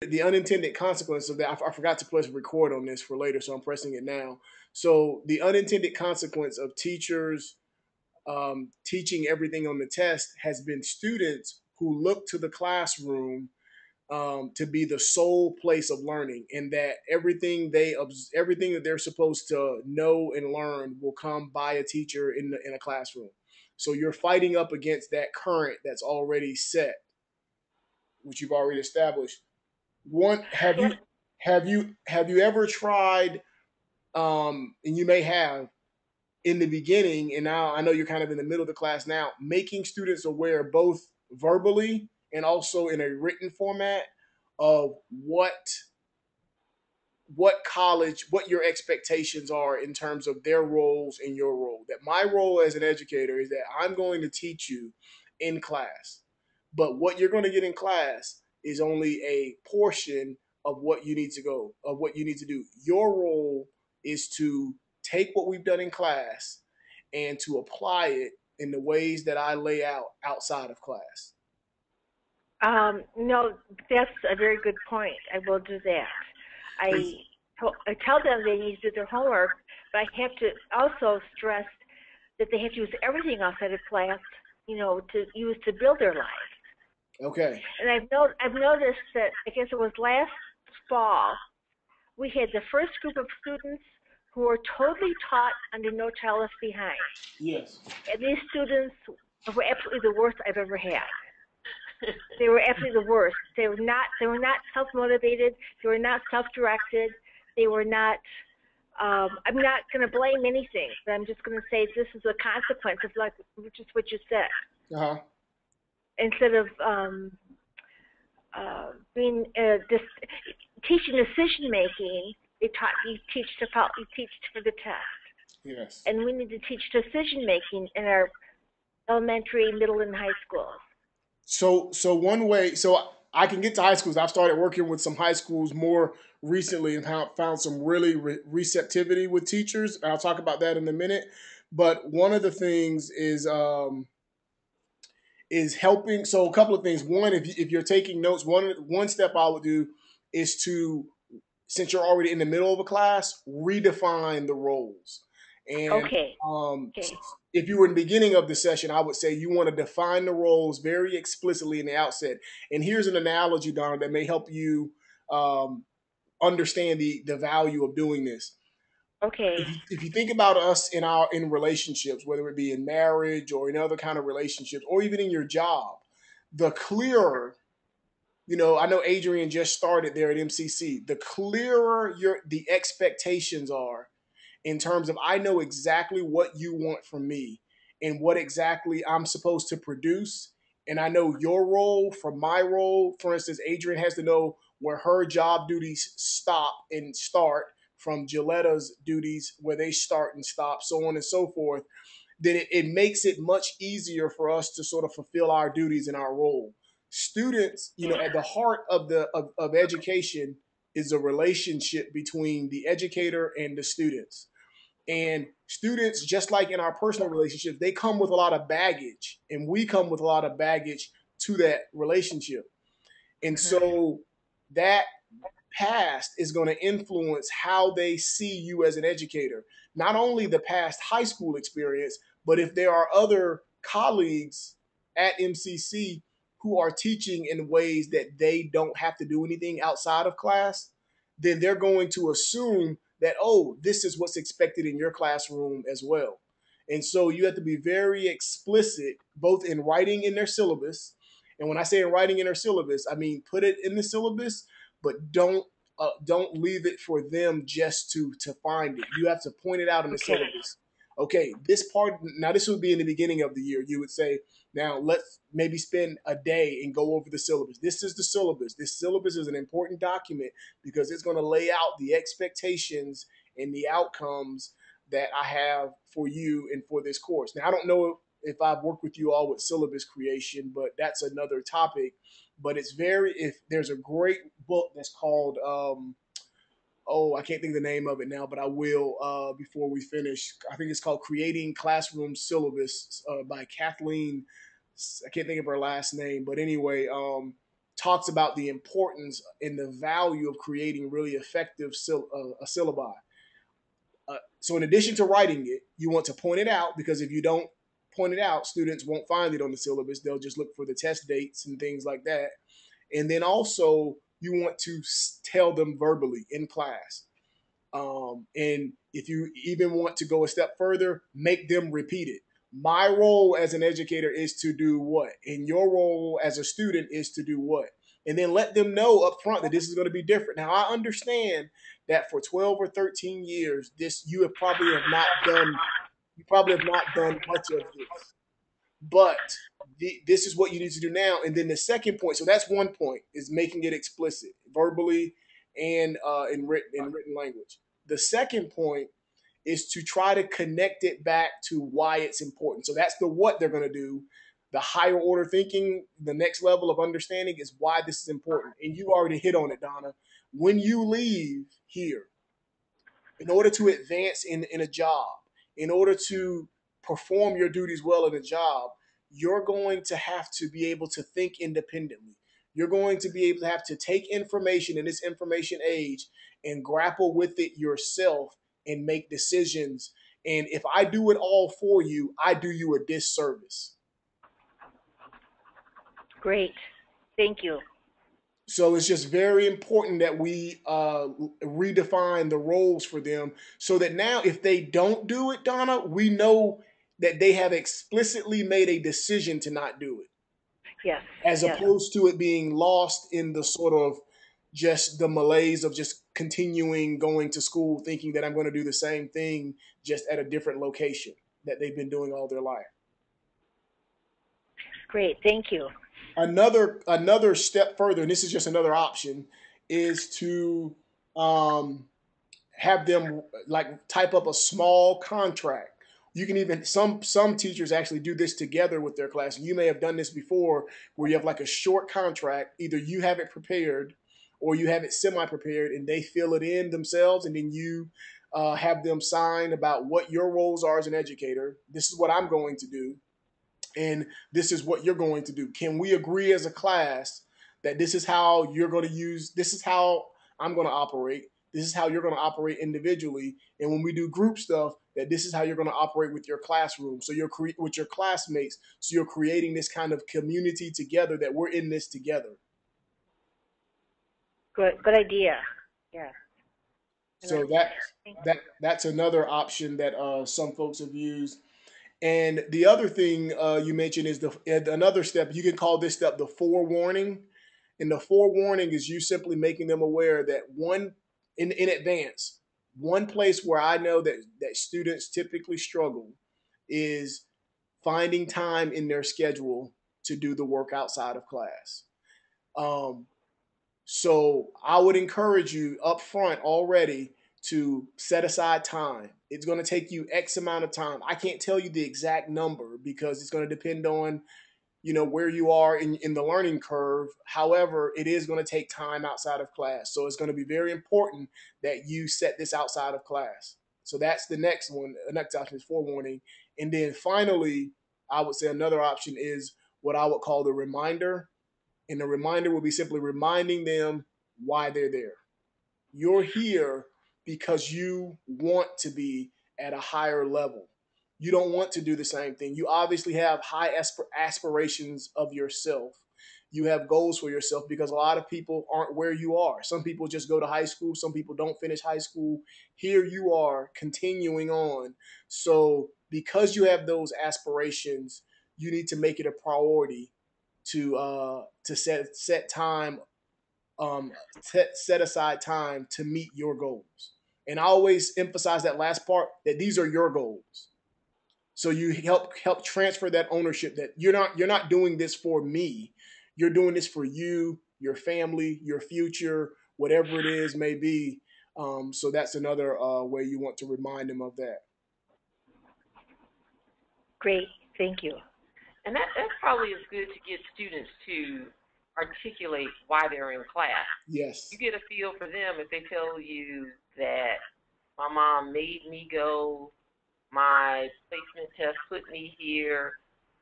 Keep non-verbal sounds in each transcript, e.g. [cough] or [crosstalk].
the unintended consequence of that, I, forgot to press record on this for later, so I'm pressing it now. So the unintended consequence of teachers um, teaching everything on the test has been students who look to the classroom um, to be the sole place of learning, and that everything they everything that they're supposed to know and learn will come by a teacher in the, in a classroom. So you're fighting up against that current that's already set, which you've already established. One, have you [laughs] have you have you ever tried? Um, and you may have in the beginning, and now I know you're kind of in the middle of the class now, making students aware both verbally and also in a written format of what what college, what your expectations are in terms of their roles and your role. That my role as an educator is that I'm going to teach you in class. But what you're going to get in class is only a portion of what you need to go, of what you need to do. Your role is to take what we've done in class and to apply it in the ways that I lay out outside of class. Um, no, that's a very good point. I will do that. I, I tell them they need to do their homework, but I have to also stress that they have to use everything outside of class, you know, to use to build their life. Okay. And I've not, I've noticed that I guess it was last fall, we had the first group of students who were totally taught under No Child Left Behind. Yes. And these students were absolutely the worst I've ever had. [laughs] they were absolutely the worst. They were not they were not self motivated, they were not self directed, they were not um, I'm not going to blame anything, but I'm just going to say this is a consequence of like, which is what you said. Uh-huh. Instead of um, uh, being uh, dis- teaching decision making, they taught you teach to follow, you teach for the test. Yes. And we need to teach decision making in our elementary, middle, and high schools. So, so one way, so I can get to high schools. I've started working with some high schools more recently and found some really re- receptivity with teachers. I'll talk about that in a minute. But one of the things is um, is helping. So a couple of things. One, if you, if you're taking notes, one one step I would do is to since you're already in the middle of a class, redefine the roles. And okay. Um, okay. if you were in the beginning of the session, I would say you want to define the roles very explicitly in the outset. And here's an analogy, Donna, that may help you um, understand the the value of doing this. Okay. If you, if you think about us in our in relationships, whether it be in marriage or in other kind of relationships, or even in your job, the clearer you know, I know Adrian just started there at MCC. The clearer your the expectations are in terms of I know exactly what you want from me and what exactly I'm supposed to produce. And I know your role from my role. For instance, Adrian has to know where her job duties stop and start from Giletta's duties, where they start and stop, so on and so forth. Then it, it makes it much easier for us to sort of fulfill our duties and our role students, you know, at the heart of the of, of education is a relationship between the educator and the students. And students, just like in our personal relationships, they come with a lot of baggage, and we come with a lot of baggage to that relationship. And so that past is going to influence how they see you as an educator. Not only the past high school experience, but if there are other colleagues at MCC who are teaching in ways that they don't have to do anything outside of class, then they're going to assume that, oh, this is what's expected in your classroom as well. And so you have to be very explicit, both in writing in their syllabus. And when I say in writing in their syllabus, I mean put it in the syllabus, but don't uh, don't leave it for them just to to find it. You have to point it out in the okay. syllabus okay, this part, now this would be in the beginning of the year. You would say, now let's maybe spend a day and go over the syllabus. This is the syllabus. This syllabus is an important document because it's going to lay out the expectations and the outcomes that I have for you and for this course. Now, I don't know if I've worked with you all with syllabus creation, but that's another topic. But it's very, if there's a great book that's called, um, oh, I can't think the name of it now, but I will uh, before we finish. I think it's called Creating Classroom Syllabus uh, by Kathleen. I can't think of her last name, but anyway, um, talks about the importance and the value of creating really effective syll- uh, a syllabi. Uh, so in addition to writing it, you want to point it out because if you don't point it out, students won't find it on the syllabus. They'll just look for the test dates and things like that. And then also you want to tell them verbally in class. Um, and if you even want to go a step further, make them repeat it. My role as an educator is to do what? And your role as a student is to do what? And then let them know up front that this is going to be different. Now, I understand that for 12 or 13 years, this you have probably have not done, you probably have not done much of this. But the, this is what you need to do now. And then the second point, so that's one point, is making it explicit verbally and uh, in written in written language. The second point is to try to connect it back to why it's important. So that's the what they're going to do. The higher order thinking, the next level of understanding is why this is important. And you already hit on it, Donna. When you leave here, in order to advance in, in a job, in order to perform your duties well in a job, you're going to have to be able to think independently. You're going to be able to have to take information in this information age and grapple with it yourself and make decisions. And if I do it all for you, I do you a disservice. Great. Thank you. So it's just very important that we uh, redefine the roles for them so that now, if they don't do it, Donna, we know that they have explicitly made a decision to not do it. Yes. As yes. opposed to it being lost in the sort of just the malaise of just continuing going to school thinking that I'm going to do the same thing just at a different location that they've been doing all their life. Great, thank you. Another another step further, and this is just another option, is to um, have them like type up a small contract. You can even some some teachers actually do this together with their class. You may have done this before, where you have like a short contract. Either you have it prepared or you have it semi prepared and they fill it in themselves and then you uh, have them sign about what your roles are as an educator. This is what I'm going to do, and this is what you're going to do. Can we agree as a class that this is how you're going to use, this is how I'm going to operate, this is how you're going to operate individually, and when we do group stuff, that this is how you're going to operate with your classroom, so you're cre- with your classmates, so you're creating this kind of community together that we're in this together. Good, good idea. Yeah. So that that that's another option that uh, some folks have used. And the other thing uh, you mentioned is the another step. You can call this step the forewarning. And the forewarning is you simply making them aware that one in in advance, one place where I know that that students typically struggle is finding time in their schedule to do the work outside of class. Um, so I would encourage you up front already to set aside time. It's going to take you X amount of time. I can't tell you the exact number because it's going to depend on, you know, where you are in, in the learning curve. However, it is going to take time outside of class. So it's going to be very important that you set this outside of class. So that's the next one. The next option is forewarning. And then finally, I would say another option is what I would call the reminder and the reminder will be simply reminding them why they're there. You're here because you want to be at a higher level. You don't want to do the same thing. You obviously have high aspirations of yourself. You have goals for yourself because a lot of people aren't where you are. Some people just go to high school, some people don't finish high school. Here you are continuing on. So, because you have those aspirations, you need to make it a priority to uh, to set set time, um, set, set aside time to meet your goals. And I always emphasize that last part that these are your goals. So you help help transfer that ownership that you're not you're not doing this for me. You're doing this for you, your family, your future, whatever it is may be. Um, so that's another uh, way you want to remind them of that. Great, thank you. And that, that's probably as good to get students to articulate why they're in class. Yes. You get a feel for them if they tell you that my mom made me go, my placement test put me here,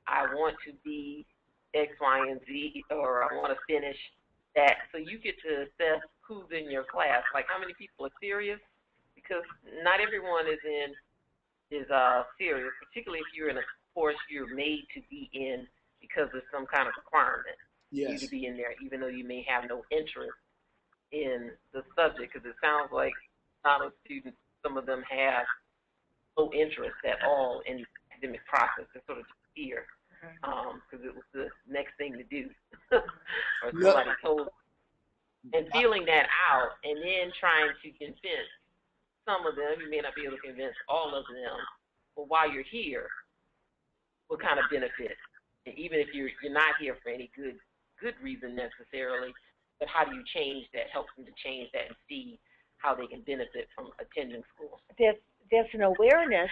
I want to be X, Y, and Z, or I want to finish that so you get to assess who's in your class, like how many people are serious, because not everyone is in is uh serious, particularly if you're in a course you're made to be in because of some kind of requirement yes. you to be in there, even though you may have no interest in the subject, because it sounds like of students, some of them have no interest at all in the academic process. They're sort of fear because um, it was the next thing to do, [laughs] or somebody told. And feeling that out, and then trying to convince some of them, you may not be able to convince all of them, but while you're here, what kind of benefit? And even if you're you're not here for any good good reason necessarily, but how do you change that? Help them to change that and see how they can benefit from attending school. That's that's an awareness.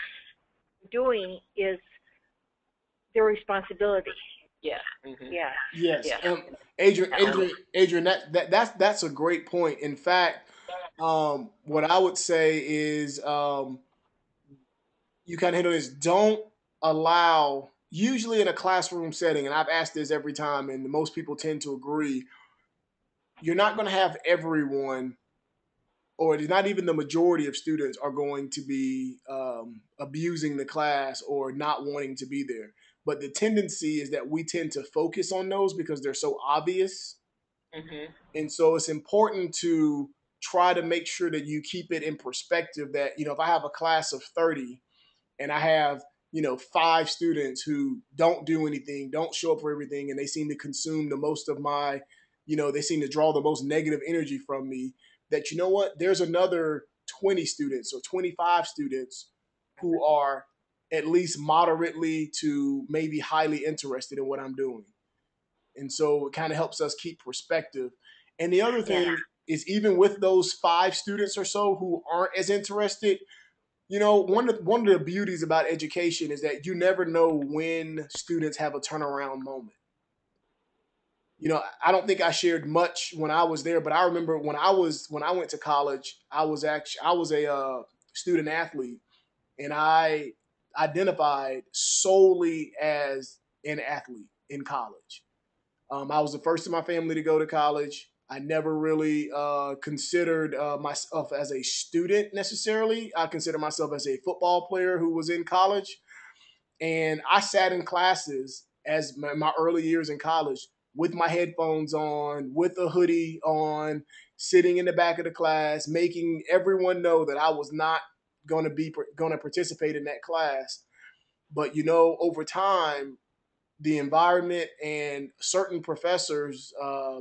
Doing is their responsibility. Yeah. Mm-hmm. Yeah. Yes. Yeah. Um, Adrian, Adrian, Adrian, that, that that's that's a great point. In fact, um, what I would say is um, you kind of hit on this. Don't allow. Usually in a classroom setting, and I've asked this every time, and most people tend to agree. You're not going to have everyone or it's not even the majority of students are going to be um, abusing the class or not wanting to be there. But the tendency is that we tend to focus on those because they're so obvious. Mm-hmm. And so it's important to try to make sure that you keep it in perspective that, you know, if I have a class of 30 and I have, you know, five students who don't do anything, don't show up for everything, and they seem to consume the most of my, you know, they seem to draw the most negative energy from me that you know what there's another 20 students or 25 students who are at least moderately to maybe highly interested in what I'm doing. And so it kind of helps us keep perspective. And the other thing yeah. is even with those five students or so who aren't as interested, you know, one of one of the beauties about education is that you never know when students have a turnaround moment you know, I don't think I shared much when I was there, but I remember when I was when I went to college, I was actually I was a uh, student athlete, and I identified solely as an athlete in college. Um, I was the first in my family to go to college. I never really uh, considered uh, myself as a student necessarily. I consider myself as a football player who was in college, and I sat in classes as my, my early years in college with my headphones on, with a hoodie on, sitting in the back of the class, making everyone know that I was not going to be going to participate in that class. But you know, over time, the environment and certain professors, uh,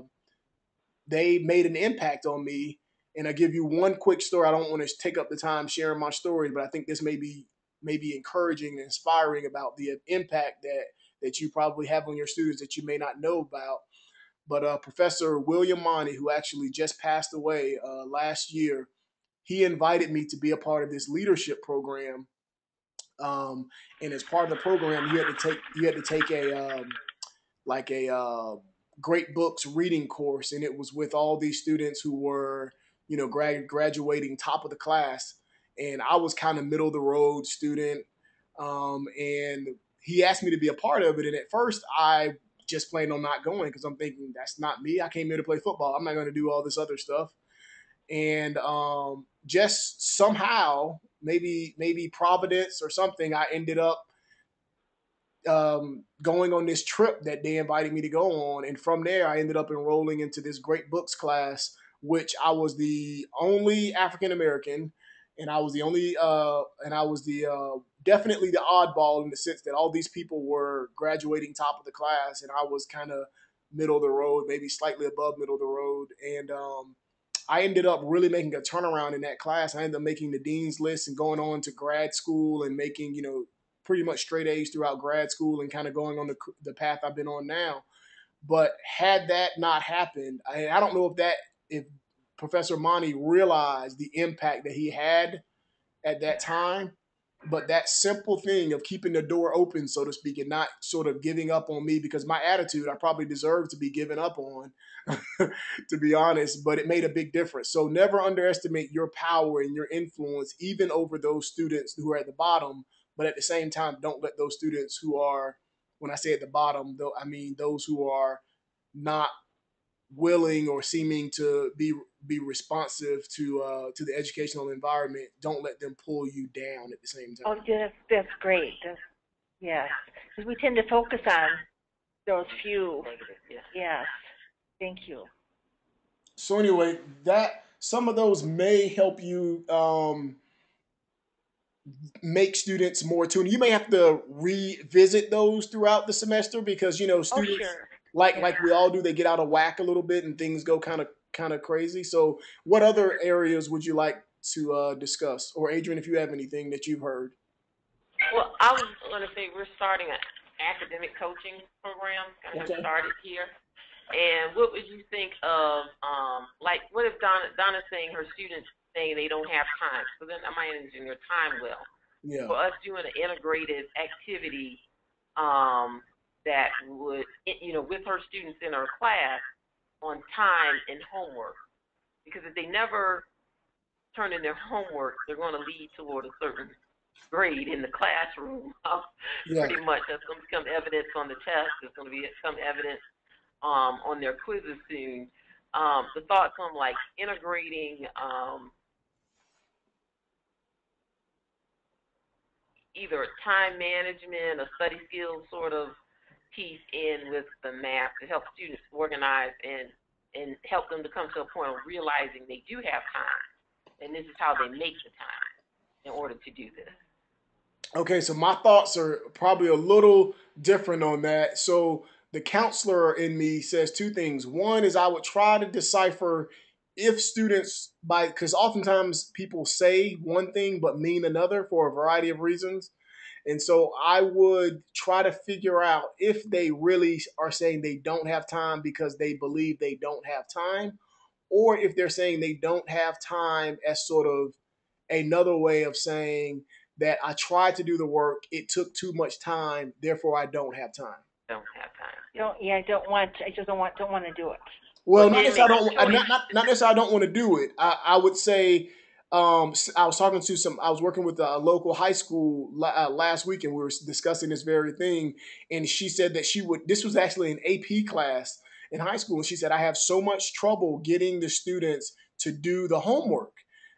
they made an impact on me. And I give you one quick story. I don't want to take up the time sharing my story, but I think this may be maybe encouraging and inspiring about the impact that that you probably have on your students that you may not know about. But uh, Professor William Monty, who actually just passed away uh, last year, he invited me to be a part of this leadership program. Um, and as part of the program, you had to take you had to take a um, like a uh, great books reading course, and it was with all these students who were you know grad- graduating top of the class, and I was kind of middle of the road student. Um, and he asked me to be a part of it. And at first, I just planned on not going because I'm thinking that's not me. I came here to play football. I'm not going to do all this other stuff. And um, just somehow, maybe maybe Providence or something, I ended up um, going on this trip that they invited me to go on. And from there, I ended up enrolling into this great books class, which I was the only African American, and I was the only, uh, and I was the uh, definitely the oddball in the sense that all these people were graduating top of the class, and I was kind of middle of the road, maybe slightly above middle of the road. And um, I ended up really making a turnaround in that class. I ended up making the dean's list and going on to grad school and making, you know, pretty much straight A's throughout grad school and kind of going on the, the path I've been on now. But had that not happened, I, I don't know if that, if Professor Monty realized the impact that he had at that time but that simple thing of keeping the door open, so to speak, and not sort of giving up on me because my attitude, I probably deserve to be given up on, [laughs] to be honest, but it made a big difference. So never underestimate your power and your influence, even over those students who are at the bottom. But at the same time, don't let those students who are, when I say at the bottom, though, I mean those who are not willing or seeming to be be responsive to uh, to the educational environment, don't let them pull you down at the same time. Oh, yes, that's great. That's, yes, because we tend to focus on those few. Negative. Yes, thank you. So anyway, that some of those may help you um, make students more tuned. You may have to revisit those throughout the semester because you know Oh, students sure. like like we all do they get out of whack a little bit and things go kind of kind of crazy. So what other areas would you like to uh, discuss? Or Adrian, if you have anything that you've heard. Well, I was going to say we're starting an academic coaching program. Kind of Okay. started here. And what would you think of, um, like, what if Donna, Donna's saying her students saying they don't have time? So then I'm managing your time well. Yeah. For us doing an integrated activity um, that would, you know, with her students in her class on time and homework. Because if they never turn in their homework, they're going to lead toward a certain grade in the classroom. [laughs] Yeah. Pretty much, that's going to become evidence on the test. It's going to become evidence um, on their quizzes soon. Um, the thoughts on like integrating um, either a time management or study skills sort of piece in with the math to help students organize and and help them to come to a point of realizing they do have time, and this is how they make the time in order to do this. Okay, so my thoughts are probably a little different on that. So the counselor in me says two things. One is I would try to decipher if students by because oftentimes people say one thing but mean another for a variety of reasons. And so I would try to figure out if they really are saying they don't have time because they believe they don't have time, or if they're saying they don't have time as sort of another way of saying that I tried to do the work, it took too much time, therefore I don't have time. Don't have time. Don't. Yeah, I don't want. I just don't want. Don't want to do it. Well, not necessarily, I don't, not, not, not necessarily I don't want to do it. I, I would say um, I was talking to some. I was working with a local high school la- uh, last week, and we were discussing this very thing. And she said that she would. This was actually an AP class in high school, and she said I have so much trouble getting the students to do the homework,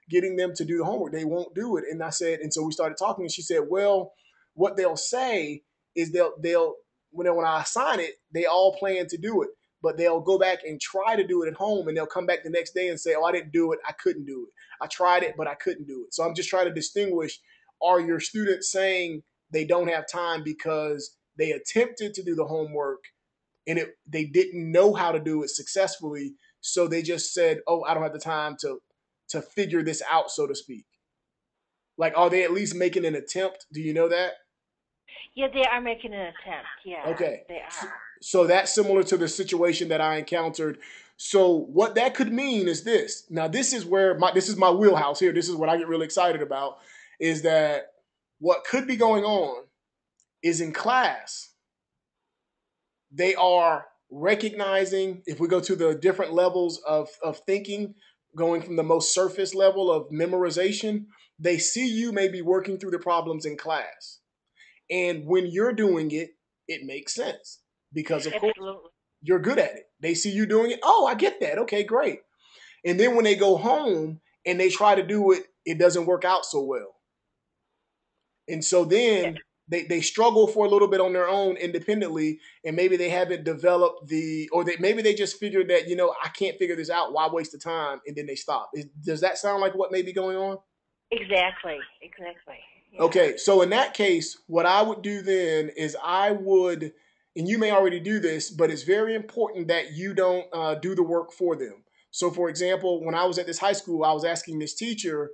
getting them to do the homework. They won't do it. And I said, and so we started talking, and she said, well, what they'll say is they'll they'll when when I assign it, they all plan to do it but they'll go back and try to do it at home and they'll come back the next day and say, Oh, I didn't do it. I couldn't do it. I tried it, but I couldn't do it. So I'm just trying to distinguish are your students saying they don't have time because they attempted to do the homework and it they didn't know how to do it successfully. So they just said, Oh, I don't have the time to to figure this out, so to speak. Like, are they at least making an attempt? Do you know that? Yeah, they are making an attempt. Yeah. Okay. They are. So that's similar to the situation that I encountered. So what that could mean is this. Now this is where my this is my wheelhouse here. This is what I get really excited about is that what could be going on is in class they are recognizing if we go to the different levels of of thinking going from the most surface level of memorization, they see you maybe working through the problems in class. And when you're doing it, it makes sense because of course you're good at it. They see you doing it. Oh, I get that. Okay, great. And then when they go home and they try to do it, it doesn't work out so well. And so then they, they struggle for a little bit on their own independently, and maybe they haven't developed the, or they maybe they just figured that you know I can't figure this out. Why waste the time? And then they stop. Is, does that sound like what may be going on? Exactly. Exactly. Yeah. Okay, so in that case, what I would do then is I would, and you may already do this, but it's very important that you don't uh, do the work for them. So, for example, when I was at this high school, I was asking this teacher,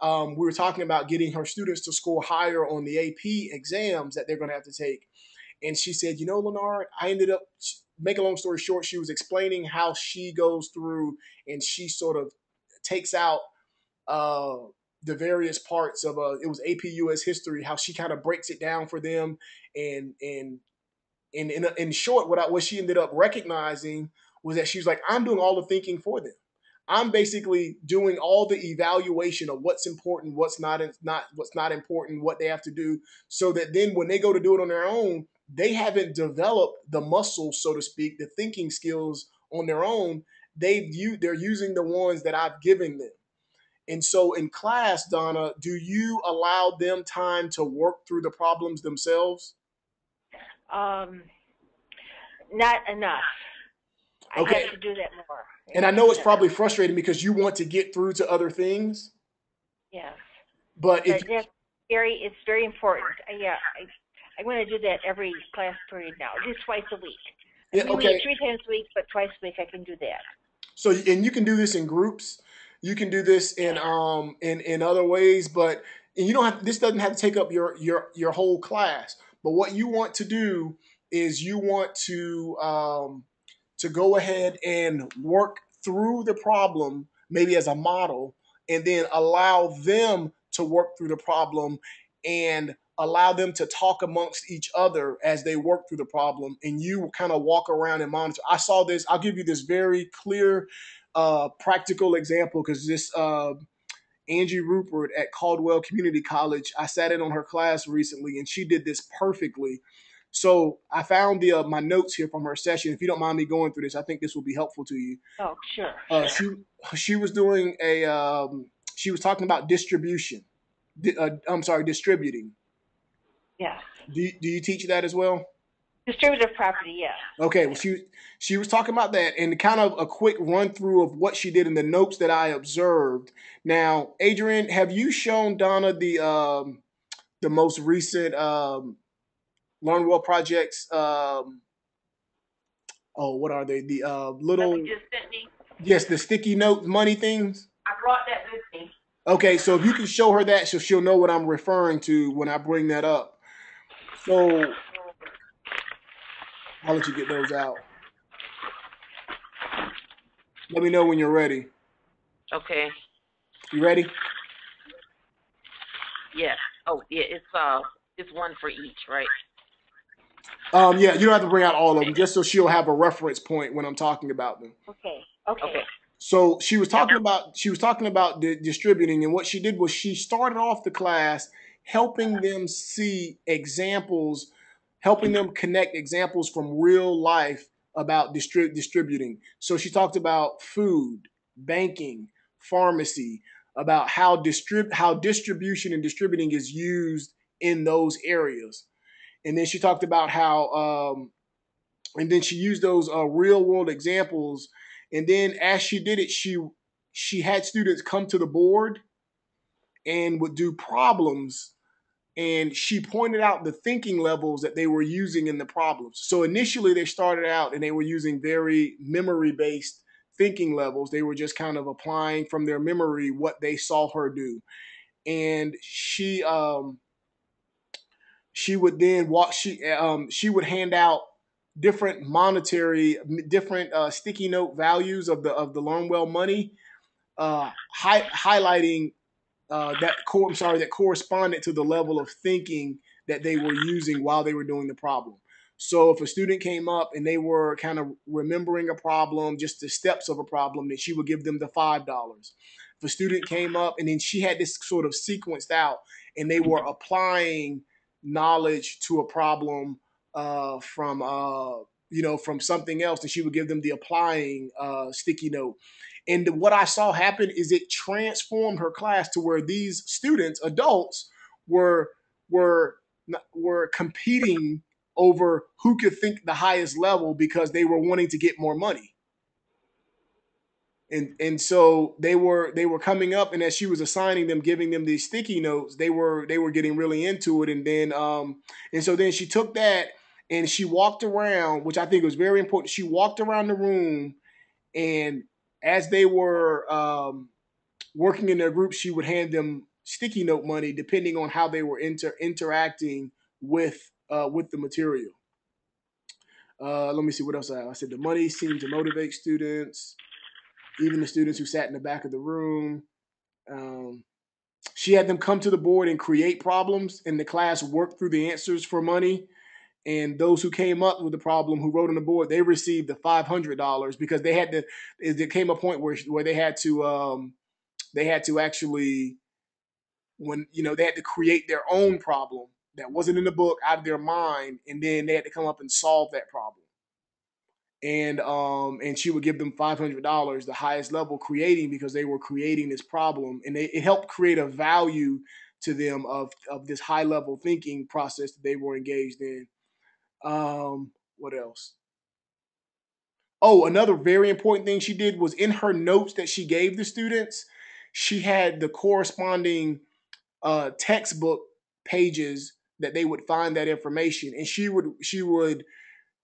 um, we were talking about getting her students to score higher on the AP exams that they're going to have to take. And she said, You know, Leonard, I ended up, make a long story short, she was explaining how she goes through and she sort of takes out uh, the various parts of uh, it was AP US history, how she kind of breaks it down for them, and and and in, in short, what I, what she ended up recognizing was that she was like, I'm doing all the thinking for them. I'm basically doing all the evaluation of what's important, what's not not what's not important, what they have to do, so that then when they go to do it on their own, they haven't developed the muscle, so to speak, the thinking skills on their own. They view they're using the ones that I've given them. And so in class, Donna, do you allow them time to work through the problems themselves? Um, not enough. I Okay. have to do that more. And I know it's probably frustrating because you want to get through to other things, Yes. but that's very, it's very important. Uh, Yeah, I, going to do that every class period now, at least twice a week. yeah, okay, three times a week, but twice a week I can do that. so and you can do this in groups. You can do this in um in in other ways, but and you don't have this doesn't have to take up your your your whole class. But what you want to do is you want to um to go ahead and work through the problem maybe as a model and then allow them to work through the problem and allow them to talk amongst each other as they work through the problem. And you kind of walk around and monitor. I saw this. I'll give you this very clear uh, practical example because this uh, angie rupert at caldwell community college i sat in on her class recently and she did this perfectly so i found the uh, my notes here from her session if you don't mind me going through this i think this will be helpful to you Oh, sure. uh, she she was doing a um, she was talking about distribution. Di- uh, I'm sorry, distributing. Yes. Do you, do you teach that as well? Distributive property, yes. Okay, well she she was talking about that and kind of a quick run through of what she did in the notes that I observed. Now, Adrian, have you shown Donna the um, the most recent um, LearnWell projects? Um, oh, what are they? The uh, little just sent me. yes, the sticky note money things. I brought that with me. Okay, so if you can show her that, so she'll know what I'm referring to when I bring that up. So I'll let you get those out. Let me know when you're ready. Okay. You ready? Yes. Oh, yeah. It's uh, it's one for each, right? Um, yeah, you don't have to bring out all of them, just so she'll have a reference point when I'm talking about them. Okay. Okay. Okay. So she was talking about she was talking about di- distributing, and what she did was she started off the class helping them see examples, helping them connect examples from real life about distri- distributing. So she talked about food, banking, pharmacy, about how distrib- how distribution and distributing is used in those areas, and then she talked about how, um, and then she used those uh, real world examples and then as she did it, she she had students come to the board and would do problems. And she pointed out the thinking levels that they were using in the problems. So initially they started out and they were using very memory based thinking levels. They were just kind of applying from their memory what they saw her do. And she um she would then walk she um she would hand out different monetary different uh, sticky note values of the of the LearnWell money uh, hi- highlighting uh, that core I'm sorry that corresponded to the level of thinking that they were using while they were doing the problem. So if a student came up and they were kind of remembering a problem, just the steps of a problem, then she would give them the five dollars. If a student came up and then she had this sort of sequenced out and they were applying knowledge to a problem uh, from uh, you know from something else, and she would give them the applying uh, sticky note. And what I saw happen is it transformed her class to where these students, adults, were were were competing over who could think the highest level because they were wanting to get more money. And and so they were they were coming up, and as she was assigning them, giving them these sticky notes, they were they were getting really into it. And then um and so then she took that and she walked around, which I think was very important. She walked around the room, and as they were um, working in their groups, she would hand them sticky note money depending on how they were inter- interacting with uh, with the material. Uh, let me see what else I have. I said the money seemed to motivate students, even the students who sat in the back of the room. Um, she had them come to the board and create problems, and the class worked through the answers for money and those who came up with the problem who wrote on the board they received the $500 because they had to it came a point where where they had to um they had to actually when you know they had to create their own problem that wasn't in the book out of their mind and then they had to come up and solve that problem and um and she would give them five hundred dollars, the highest level creating because they were creating this problem, and they, it helped create a value to them of of this high level thinking process that they were engaged in. Um, what else? Oh, another very important thing she did was in her notes that she gave the students, she had the corresponding uh, textbook pages that they would find that information, and she would she would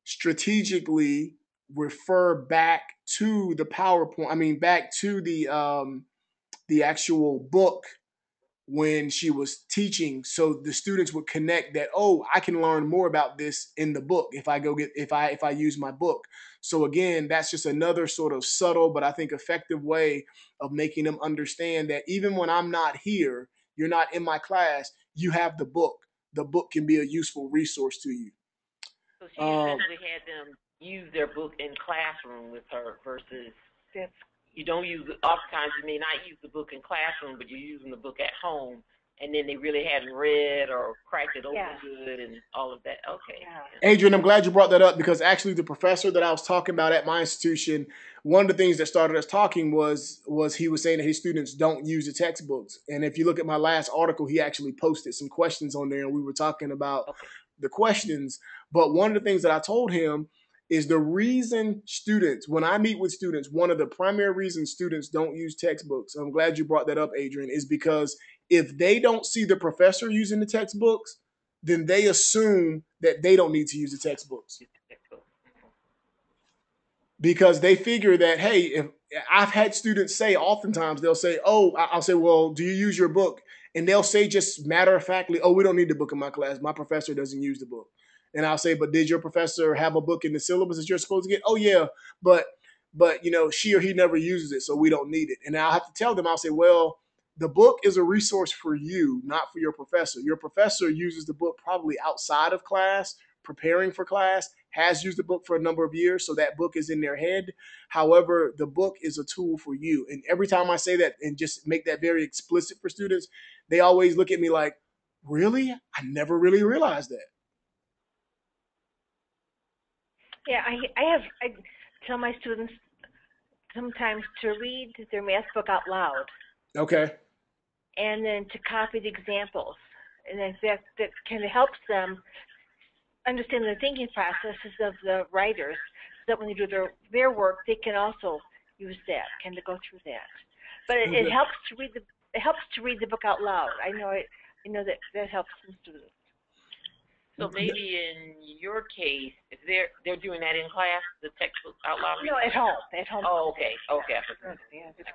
strategically refer back to the PowerPoint. I mean, back to the um, the actual book when she was teaching so the students would connect that oh i can learn more about this in the book if i go get if i if i use my book. So again that's just another sort of subtle but i think effective way of making them understand that even when i'm not here you're not in my class you have the book. The book can be a useful resource to you. So she essentially um, had them use their book in classroom with her versus that's you don't use it. Oftentimes, you may not use the book in classroom, but you're using the book at home, and then they really hadn't read or cracked it open yeah. good and all of that. Okay. Yeah. Adrian, I'm glad you brought that up because actually, the professor that I was talking about at my institution, one of the things that started us talking was was he was saying that his students don't use the textbooks, and if you look at my last article, he actually posted some questions on there, and we were talking about okay. the questions. But one of the things that I told him is the reason students, when I meet with students, one of the primary reasons students don't use textbooks, I'm glad you brought that up, Adrian, is because if they don't see the professor using the textbooks, then they assume that they don't need to use the textbooks. Because they figure that, hey, if I've had students say oftentimes, they'll say, oh, I'll say, well, do you use your book? And they'll say just matter of factly, oh, we don't need the book in my class. My professor doesn't use the book. And I'll say, but did your professor have a book in the syllabus that you're supposed to get? Oh yeah, but but you know she or he never uses it, so we don't need it. And I'll have to tell them. I'll say, well, the book is a resource for you, not for your professor. Your professor uses the book probably outside of class, preparing for class, has used the book for a number of years, so that book is in their head. However, the book is a tool for you. And every time I say that and just make that very explicit for students, they always look at me like, really? I never really realized that. Yeah, I I have I tell my students sometimes to read their math book out loud. Okay. And then to copy the examples, and then that that kind of helps them understand the thinking processes of the writers, so that when they do their their work, they can also use that, kind of go through that. But it, it helps to read the it helps to read the book out loud. I know it. I know that that helps some students. So [laughs] maybe in your case, if they're they're doing that in class, the textbook out loud. No, at home. At home. Oh, okay, okay.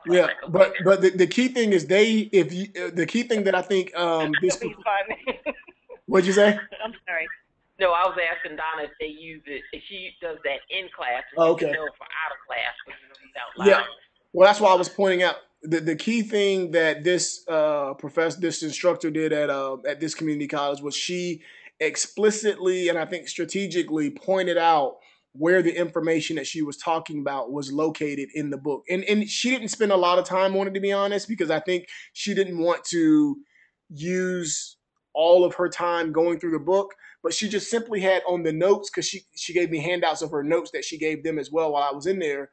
Yeah, but but the, the key thing is they if you uh, the key thing that I think um [laughs] this be fun. [laughs] What'd you say? I'm sorry. No, I was asking Donna if they use it if she does that in class. Oh, okay. know for out of class, but you know, out loud. Yeah. Well, that's why I was pointing out the, the key thing that this uh, professor, this instructor did at uh, at this community college was she explicitly and I think strategically pointed out where the information that she was talking about was located in the book. And and she didn't spend a lot of time on it to be honest because I think she didn't want to use all of her time going through the book, but she just simply had on the notes cuz she she gave me handouts of her notes that she gave them as well while I was in there.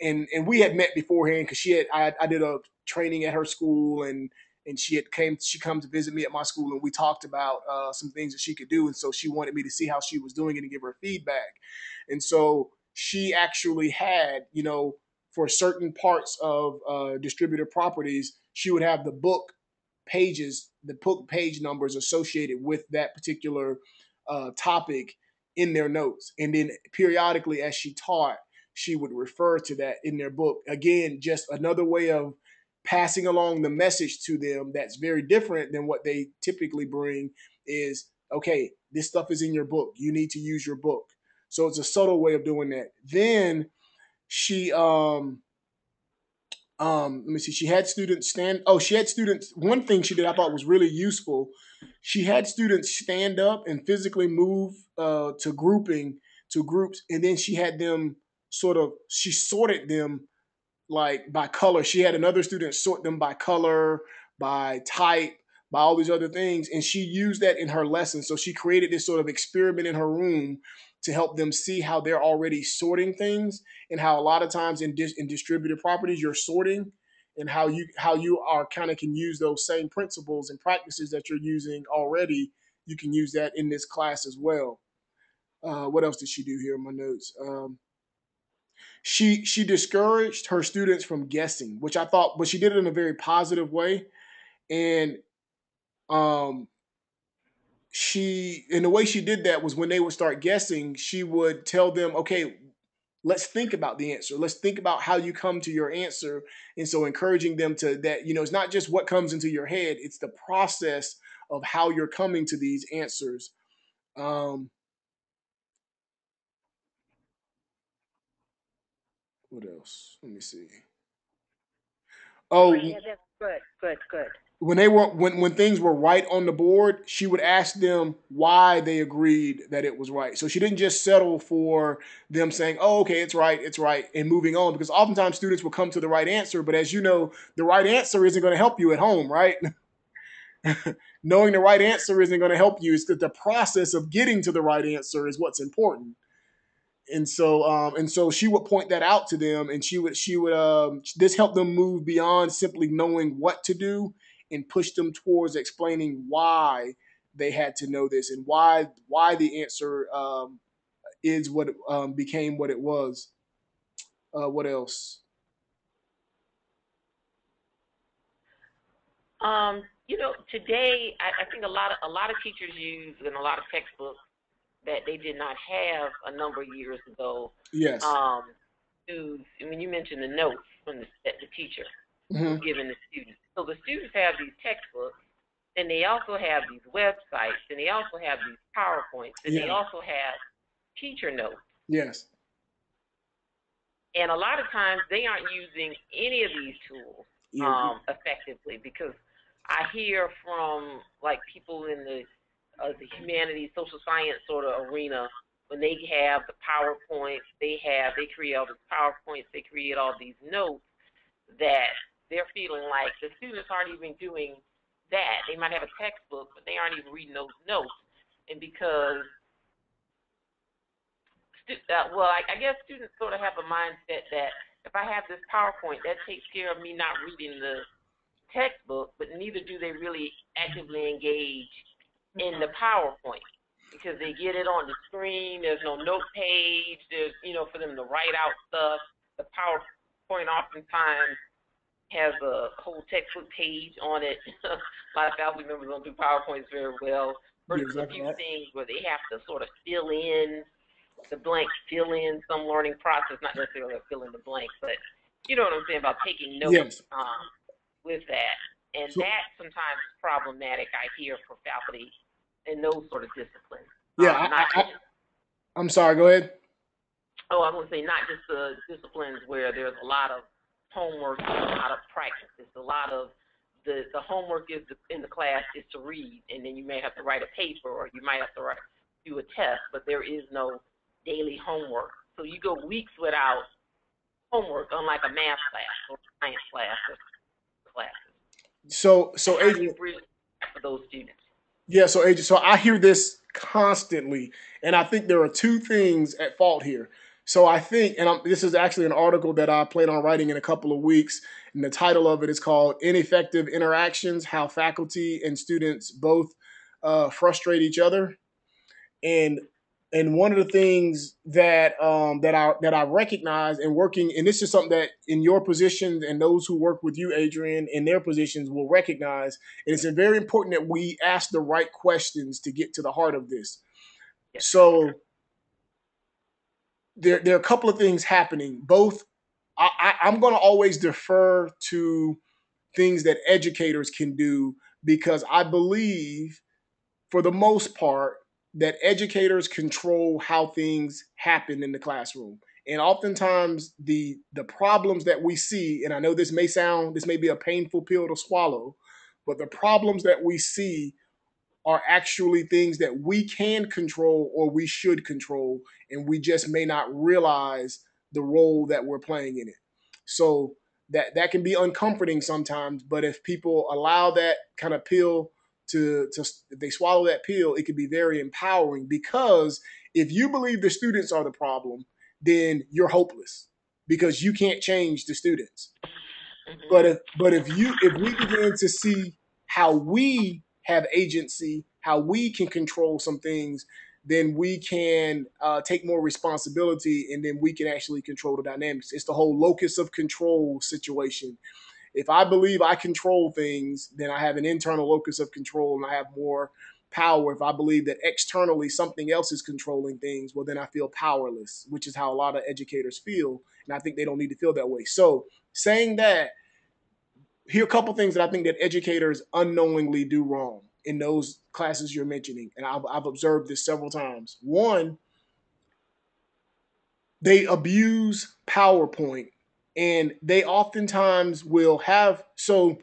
And and we had met beforehand cuz she had I, I did a training at her school and and she had came she come to visit me at my school and we talked about uh, some things that she could do and so she wanted me to see how she was doing it and give her feedback. And so she actually had you know for certain parts of uh, distributive properties she would have the book pages the book page numbers associated with that particular uh, topic in their notes. And then periodically as she taught she would refer to that in their book. Again just another way of passing along the message to them that's very different than what they typically bring is okay this stuff is in your book. You need to use your book. So it's a subtle way of doing that. Then she um um let me see. She had students stand oh she had students one thing she did i thought was really useful she had students stand up and physically move uh to grouping to groups and then she had them sort of she sorted them like by color. She had another student sort them by color, by type, by all these other things. And she used that in her lesson. So she created this sort of experiment in her room to help them see how they're already sorting things and how a lot of times in, dis- in distributive properties you're sorting and how you how you are kind of can use those same principles and practices that you're using already you can use that in this class as well uh, what else did she do here in my notes um, she she discouraged her students from guessing which i thought but she did it in a very positive way. And um she and the way she did that was when they would start guessing she would tell them okay let's think about the answer. Let's think about how you come to your answer. And so encouraging them to that you know it's not just what comes into your head it's the process of how you're coming to these answers. Um what else let me see oh yeah, that's good, good, good when they were when when things were right on the board, she would ask them why they agreed that it was right. So she didn't just settle for them saying, "Oh, okay, it's right, it's right," and moving on. Because oftentimes students will come to the right answer, but as you know, the right answer isn't going to help you at home, right? [laughs] Knowing the right answer isn't going to help you. It's that the process of getting to the right answer is what's important. And so, um, and so she would point that out to them, and she would, she would, um, this helped them move beyond simply knowing what to do and push them towards explaining why they had to know this and why why the answer um, is what um, became what it was. Uh, what else? Um, you know, today I, I think a lot of a lot of teachers use and a lot of textbooks that they did not have a number of years ago. Yes. Um, to I mean, you mentioned the notes from the, the teacher mm-hmm. giving the students. So the students have these textbooks, and they also have these websites, and they also have these PowerPoints, and yeah. they also have teacher notes. Yes. And a lot of times they aren't using any of these tools yeah. um, effectively because I hear from like people in the uh, the humanities, social science sort of arena when they have the PowerPoints, they have they create all these PowerPoints, they create all these notes that they're feeling like the students aren't even doing that. They might have a textbook, but they aren't even reading those notes. And because, uh, well, I, I guess students sort of have a mindset that if I have this PowerPoint, that takes care of me not reading the textbook, but neither do they really actively engage in the PowerPoint because they get it on the screen. There's no note page. There's, you know, for them to write out stuff. The PowerPoint oftentimes has a whole textbook page on it. a lot of faculty members don't do PowerPoints very well. Versus exactly a few things where they have to sort of fill in the blank, fill in some learning process, not necessarily fill in the blank, but you know what I'm saying about taking notes yes. um, with that. And so, that sometimes is problematic, I hear, for faculty in those sort of disciplines. Yeah, um, I, I, I'm sorry, go ahead. Oh, I am going to say not just the disciplines where there's a lot of homework a lot of practice. It's a lot of the the homework is in the class is to read, and then you may have to write a paper or you might have to write, do a test, but there is no daily homework. So you go weeks without homework, unlike a math class or science class or classes. So so Adrian, for those students. Yeah, so Adrian, so I hear this constantly, and I think there are two things at fault here. So I think, and I'm, this is actually an article that I plan on writing in a couple of weeks. And the title of it is called Ineffective Interactions How Faculty and Students Both uh, Frustrate Each Other. And and one of the things that um, that I that I recognize in working, and this is something that in your position and those who work with you, Adrian, in their positions will recognize, and it's very important that we ask the right questions to get to the heart of this. So there, there are a couple of things happening. Both, I, I, I'm going to always defer to things that educators can do because I believe, for the most part, that educators control how things happen in the classroom. And oftentimes the the problems that we see, and I know this may sound this may be a painful pill to swallow, but the problems that we see are actually things that we can control or we should control, and we just may not realize the role that we're playing in it. So that that can be uncomforting sometimes, but if people allow that kind of pill to, to if they swallow that pill, it can be very empowering because if you believe the students are the problem, then you're hopeless because you can't change the students. Mm-hmm. But if but if you if we begin to see how we have agency, how we can control some things, then we can uh, take more responsibility and then we can actually control the dynamics. It's the whole locus of control situation. If I believe I control things, then I have an internal locus of control and I have more power. If I believe that externally something else is controlling things, well, then I feel powerless, which is how a lot of educators feel. And I think they don't need to feel that way. So, saying that, here are a couple things that I think that educators unknowingly do wrong in those classes you're mentioning, and I've, I've observed this several times. One, they abuse PowerPoint, and they oftentimes will have so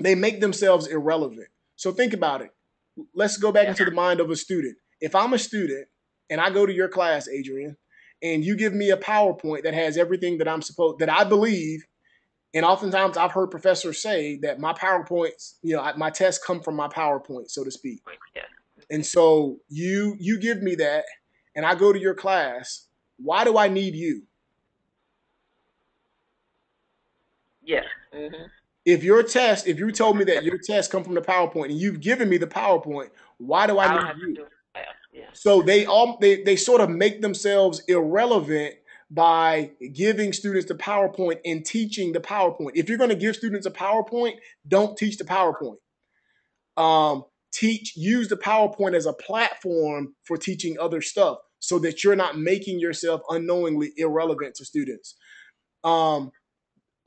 they make themselves irrelevant. So think about it. Let's go back into the mind of a student. If I'm a student and I go to your class, Adrian, and you give me a PowerPoint that has everything that I'm supposed that I believe and oftentimes I've heard professors say that my PowerPoints, you know, my tests come from my PowerPoint, so to speak. Yeah. And so you you give me that, and I go to your class. Why do I need you? Yeah. Mm-hmm. If your test, if you told me that your test come from the PowerPoint and you've given me the PowerPoint, why do I, I need you? Yeah. So they all they, they sort of make themselves irrelevant by giving students the PowerPoint and teaching the PowerPoint. If you're going to give students a PowerPoint, don't teach the PowerPoint. Um, teach, use the PowerPoint as a platform for teaching other stuff so that you're not making yourself unknowingly irrelevant to students. Um,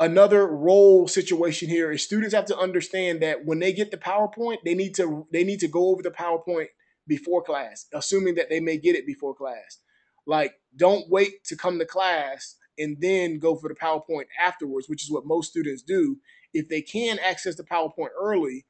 another role situation here is students have to understand that when they get the PowerPoint, they need to they need to go over the PowerPoint before class, assuming that they may get it before class. Like, don't wait to come to class and then go for the PowerPoint afterwards, which is what most students do. If they can access the PowerPoint early,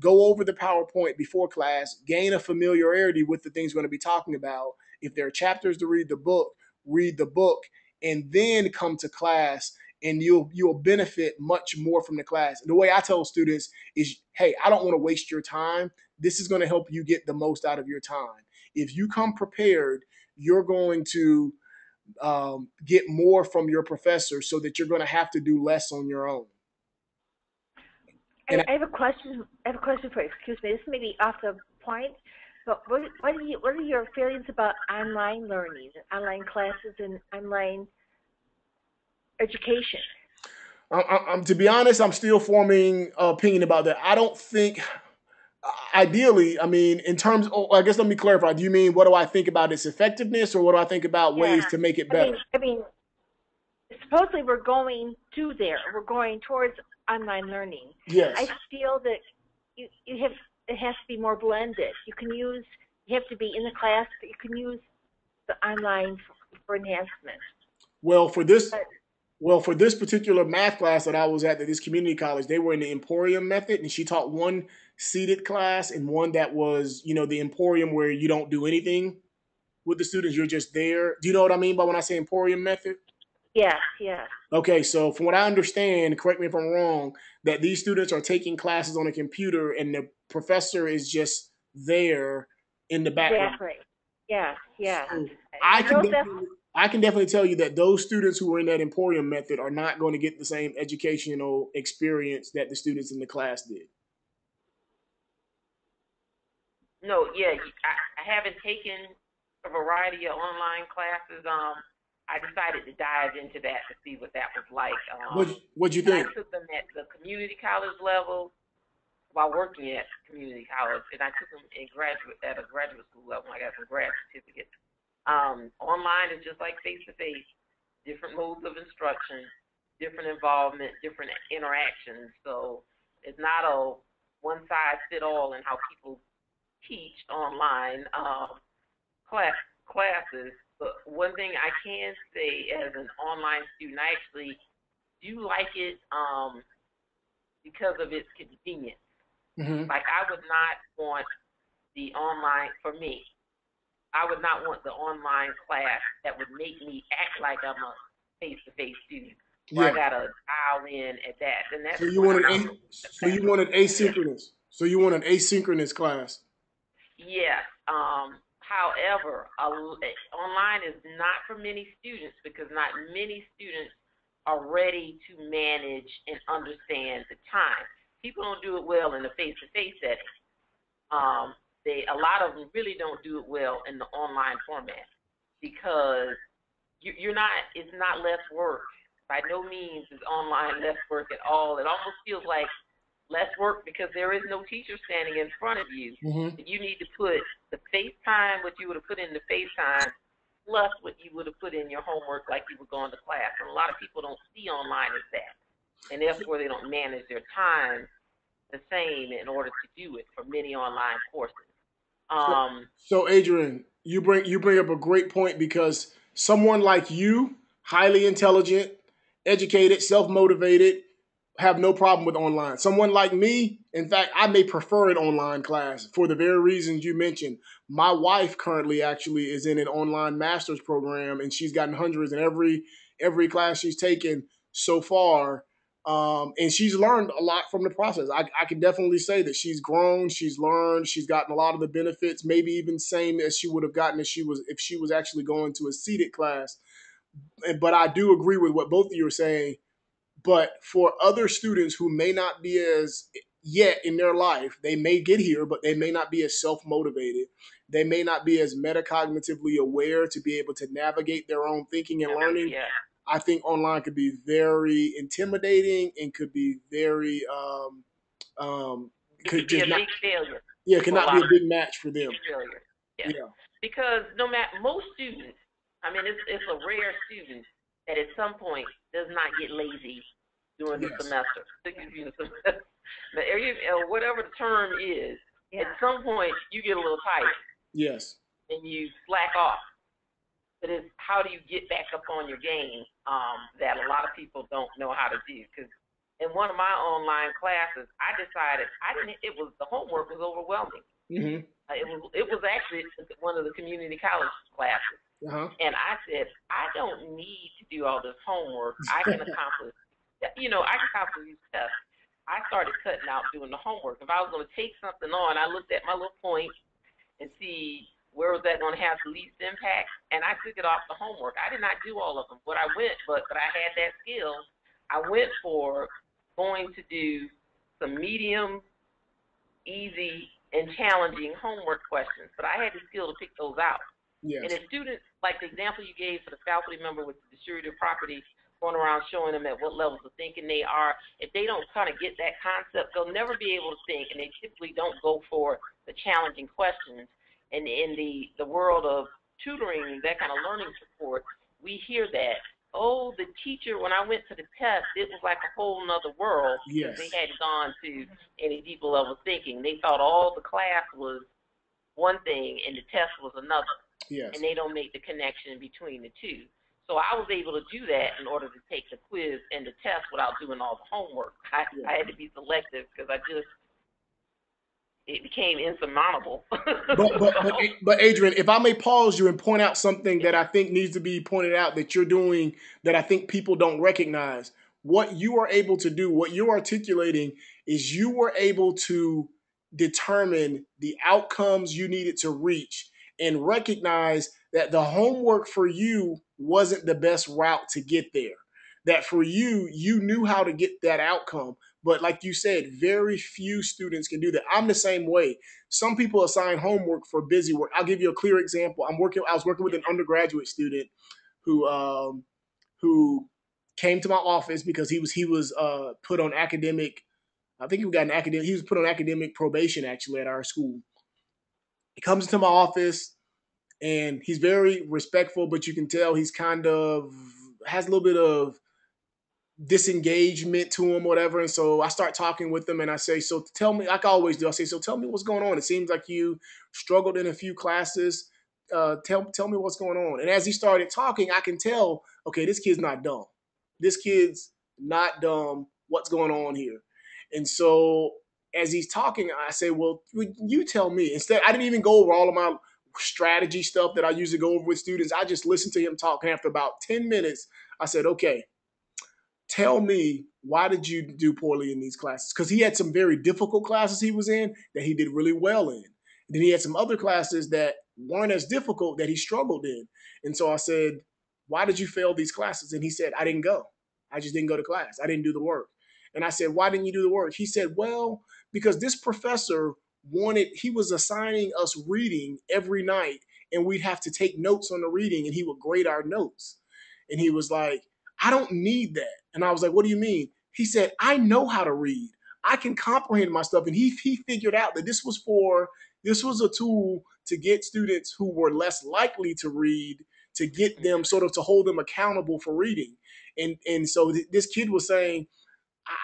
go over the PowerPoint before class, gain a familiarity with the things we're going to be talking about. If there are chapters to read the book, read the book, and then come to class and you'll you'll benefit much more from the class. And the way I tell students is, hey, I don't want to waste your time. This is going to help you get the most out of your time. If you come prepared, you're going to um, get more from your professor so that you're going to have to do less on your own. And I, I have a question. I have a question for you. Excuse me. This may be off the point, but what, what, are, you, what are your feelings about online learning, online classes, and online education? I, I, to be honest, I'm still forming opinion about that. I don't think ideally, I mean, in terms, oh, I guess let me clarify. Do you mean what do I think about its effectiveness, or what do I think about yeah. ways to make it better? I mean, I mean, supposedly we're going to there. We're going towards online learning. Yes. I feel that you you have it has to be more blended. You can use you have to be in the class, but you can use the online for, for enhancement. Well, for this. But, well, for this particular math class that I was at at this community college, they were in the Emporium method, and she taught one seated class and one that was, you know, the Emporium where you don't do anything with the students, you're just there. Do you know what I mean by when I say Emporium method? Yeah, yeah. Okay, so from what I understand, correct me if I'm wrong, that these students are taking classes on a computer and the professor is just there in the background. Exactly. Yeah, yeah. So I can I can definitely tell you that those students who are in that Emporium method are not going to get the same educational experience that the students in the class did. No, yeah, I, I haven't taken a variety of online classes. Um, I decided to dive into that to see what that was like. Um, what What'd you think? I took them at the community college level while working at community college, and I took them in graduate at a graduate school level. I got some grad certificates. Um, online is just like face to face, different modes of instruction, different involvement, different interactions. So it's not a one size fit all in how people teach online um, class classes. But one thing I can say as an online student, I actually do like it um, because of its convenience. Mm-hmm. Like I would not want the online for me. I would not want the online class that would make me act like I'm a face-to-face student. Yeah. I gotta dial in at that, and that's so you wanted a, so you wanted asynchronous. So you want an asynchronous class? Yes. Um, however, online is not for many students because not many students are ready to manage and understand the time. People don't do it well in the face-to-face setting. Um, they a lot of them really don't do it well in the online format because you, you're not. It's not less work. By no means is online less work at all. It almost feels like less work because there is no teacher standing in front of you. Mm-hmm. You need to put the FaceTime, what you would have put in the FaceTime, plus what you would have put in your homework like you were going to class. And a lot of people don't see online as that. And therefore they don't manage their time the same in order to do it for many online courses. Um, so, so Adrian, you bring you bring up a great point because someone like you, highly intelligent, educated, self-motivated, have no problem with online. Someone like me, in fact, I may prefer an online class for the very reasons you mentioned. My wife currently actually is in an online master's program and she's gotten hundreds in every every class she's taken so far. Um, and she's learned a lot from the process. I, I can definitely say that she's grown, she's learned, she's gotten a lot of the benefits, maybe even same as she would have gotten if she was if she was actually going to a seated class. But I do agree with what both of you are saying but for other students who may not be as yet in their life, they may get here, but they may not be as self motivated. They may not be as metacognitively aware to be able to navigate their own thinking and learning. Yeah. I think online could be very intimidating and could be very um, um, could, could be a not, big failure. Yeah, could not be a big match for them. Failure. Yeah. yeah. Because no matter most students, I mean, it's it's a rare student that at some point does not get lazy during the yes. semester. or [laughs] whatever the term is, yeah. at some point you get a little tired. Yes. And you slack off. But it's how do you get back up on your game um, that a lot of people don't know how to do. Because in one of my online classes, I decided I didn't. It was the homework was overwhelming. Mm-hmm. Uh, it was it was actually one of the community college classes. Uh-huh. And I said, I don't need to do all this homework. I can [laughs] accomplish, you know, I can accomplish these tests. I started cutting out doing the homework. If I was going to take something on, I looked at my little points and see where was that going to have the least impact, and I took it off the homework. I did not do all of them. What I went, but but I had that skill. I went for going to do some medium, easy, and challenging homework questions, but I had the skill to pick those out. Yes. And if students, like the example you gave for the faculty member with the distributive property, going around showing them at what levels of thinking they are, if they don't kind of get that concept, they'll never be able to think, and they typically don't go for the challenging questions. And in the, the world of tutoring, that kind of learning support, we hear that. Oh, the teacher, when I went to the test, it was like a whole nother world. Yes. They hadn't gone to any deeper level thinking. They thought all the class was one thing and the test was another. Yes. And they don't make the connection between the two. So I was able to do that in order to take the quiz and the test without doing all the homework. I, yeah. I had to be selective because I just it became insurmountable. [laughs] but, but, but, but Adrian, if I may pause you and point out something that I think needs to be pointed out that you're doing that I think people don't recognize. What you are able to do, what you're articulating, is you were able to determine the outcomes you needed to reach and recognize that the homework for you wasn't the best route to get there. That for you, you knew how to get that outcome. But like you said, very few students can do that. I'm the same way. Some people assign homework for busy work. I'll give you a clear example. I'm working. I was working with an undergraduate student who um, who came to my office because he was he was uh, put on academic. I think he got an academic. He was put on academic probation actually at our school, he comes into my office and he's very respectful, but you can tell he's kind of has a little bit of disengagement to him, whatever. And so I start talking with him and I say, So tell me, like I always do, I say, So tell me what's going on. It seems like you struggled in a few classes. Uh, tell tell me what's going on. And as he started talking, I can tell, okay, this kid's not dumb. This kid's not dumb. What's going on here? And so as he's talking, I say, "Well, you tell me." Instead, I didn't even go over all of my strategy stuff that I usually go over with students. I just listened to him talk, and after about ten minutes, I said, "Okay, tell me why did you do poorly in these classes? Because he had some very difficult classes he was in that he did really well in. And then he had some other classes that weren't as difficult that he struggled in. And so I said, why did you fail these classes? And he said, I didn't go. I just didn't go to class. I didn't do the work. And I said, why didn't you do the work? He said, well, because this professor wanted, he was assigning us reading every night and we'd have to take notes on the reading and he would grade our notes. And he was like, I don't need that. And I was like, what do you mean? He said, I know how to read. I can comprehend my stuff. And he, he figured out that this was for, this was a tool to get students who were less likely to read, to get them sort of to hold them accountable for reading. And, and so th- this kid was saying,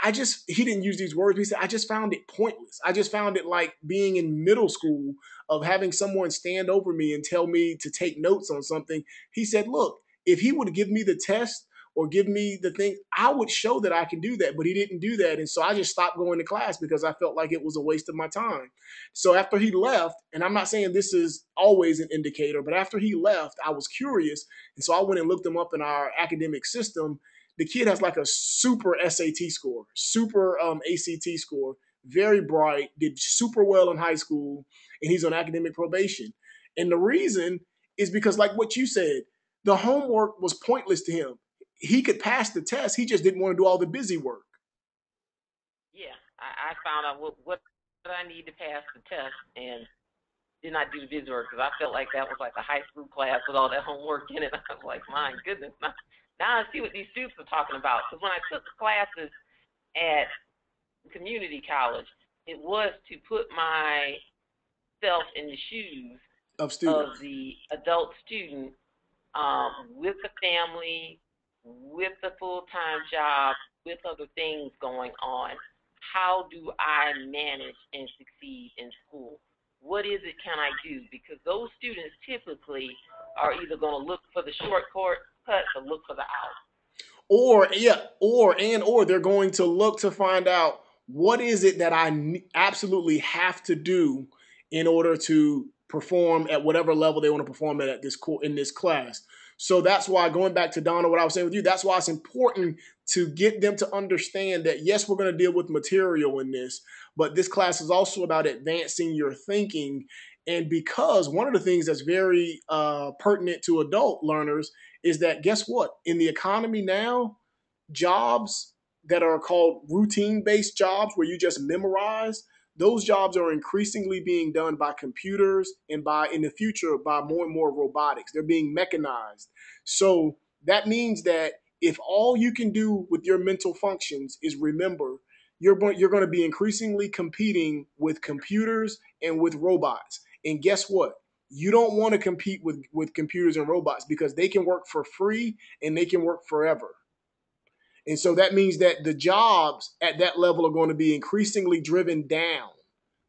I just he didn't use these words. He said I just found it pointless. I just found it like being in middle school of having someone stand over me and tell me to take notes on something. He said, "Look, if he would give me the test or give me the thing, I would show that I can do that." But he didn't do that, and so I just stopped going to class because I felt like it was a waste of my time. So after he left, and I'm not saying this is always an indicator, but after he left, I was curious, and so I went and looked him up in our academic system the kid has like a super SAT score, super um, ACT score, very bright, did super well in high school, and he's on academic probation. And the reason is because, like what you said, the homework was pointless to him. He could pass the test, he just didn't want to do all the busy work. Yeah, I, I found out what, what I need to pass the test and did not do the busy work because I felt like that was like a high school class with all that homework in it. [laughs] I was like, my goodness, now I see what these students are talking about. Because when I took classes at community college, it was to put myself in the shoes of, of the adult student um, with the family, with the full time job, with other things going on. How do I manage and succeed in school? What is it can I do? Because those students typically are either going to look for the shortcut cut to look for the out. Or yeah, or and or they're going to look to find out what is it that I absolutely have to do in order to perform at whatever level they want to perform at, at this in this class. So that's why going back to Donna, what I was saying with you, that's why it's important to get them to understand that yes, we're going to deal with material in this, but this class is also about advancing your thinking. And because one of the things that's very uh, pertinent to adult learners is that guess what? In the economy now, jobs that are called routine based jobs where you just memorize, those jobs are increasingly being done by computers and by in the future by more and more robotics. They're being mechanized. So that means that if all you can do with your mental functions is remember, you're you're going to be increasingly competing with computers and with robots. And guess what? you don't want to compete with with computers and robots because they can work for free and they can work forever and so that means that the jobs at that level are going to be increasingly driven down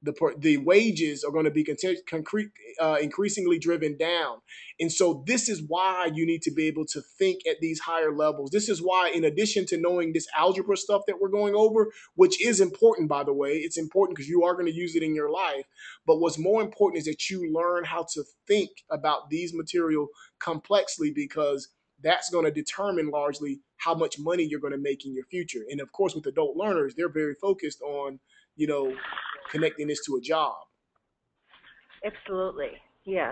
the the wages are going to be concrete, uh, increasingly driven down, and so this is why you need to be able to think at these higher levels. This is why, in addition to knowing this algebra stuff that we're going over, which is important by the way, it's important because you are going to use it in your life. But what's more important is that you learn how to think about these material complexly because that's going to determine largely how much money you're going to make in your future. And of course, with adult learners, they're very focused on you know connecting this to a job. Absolutely, yeah.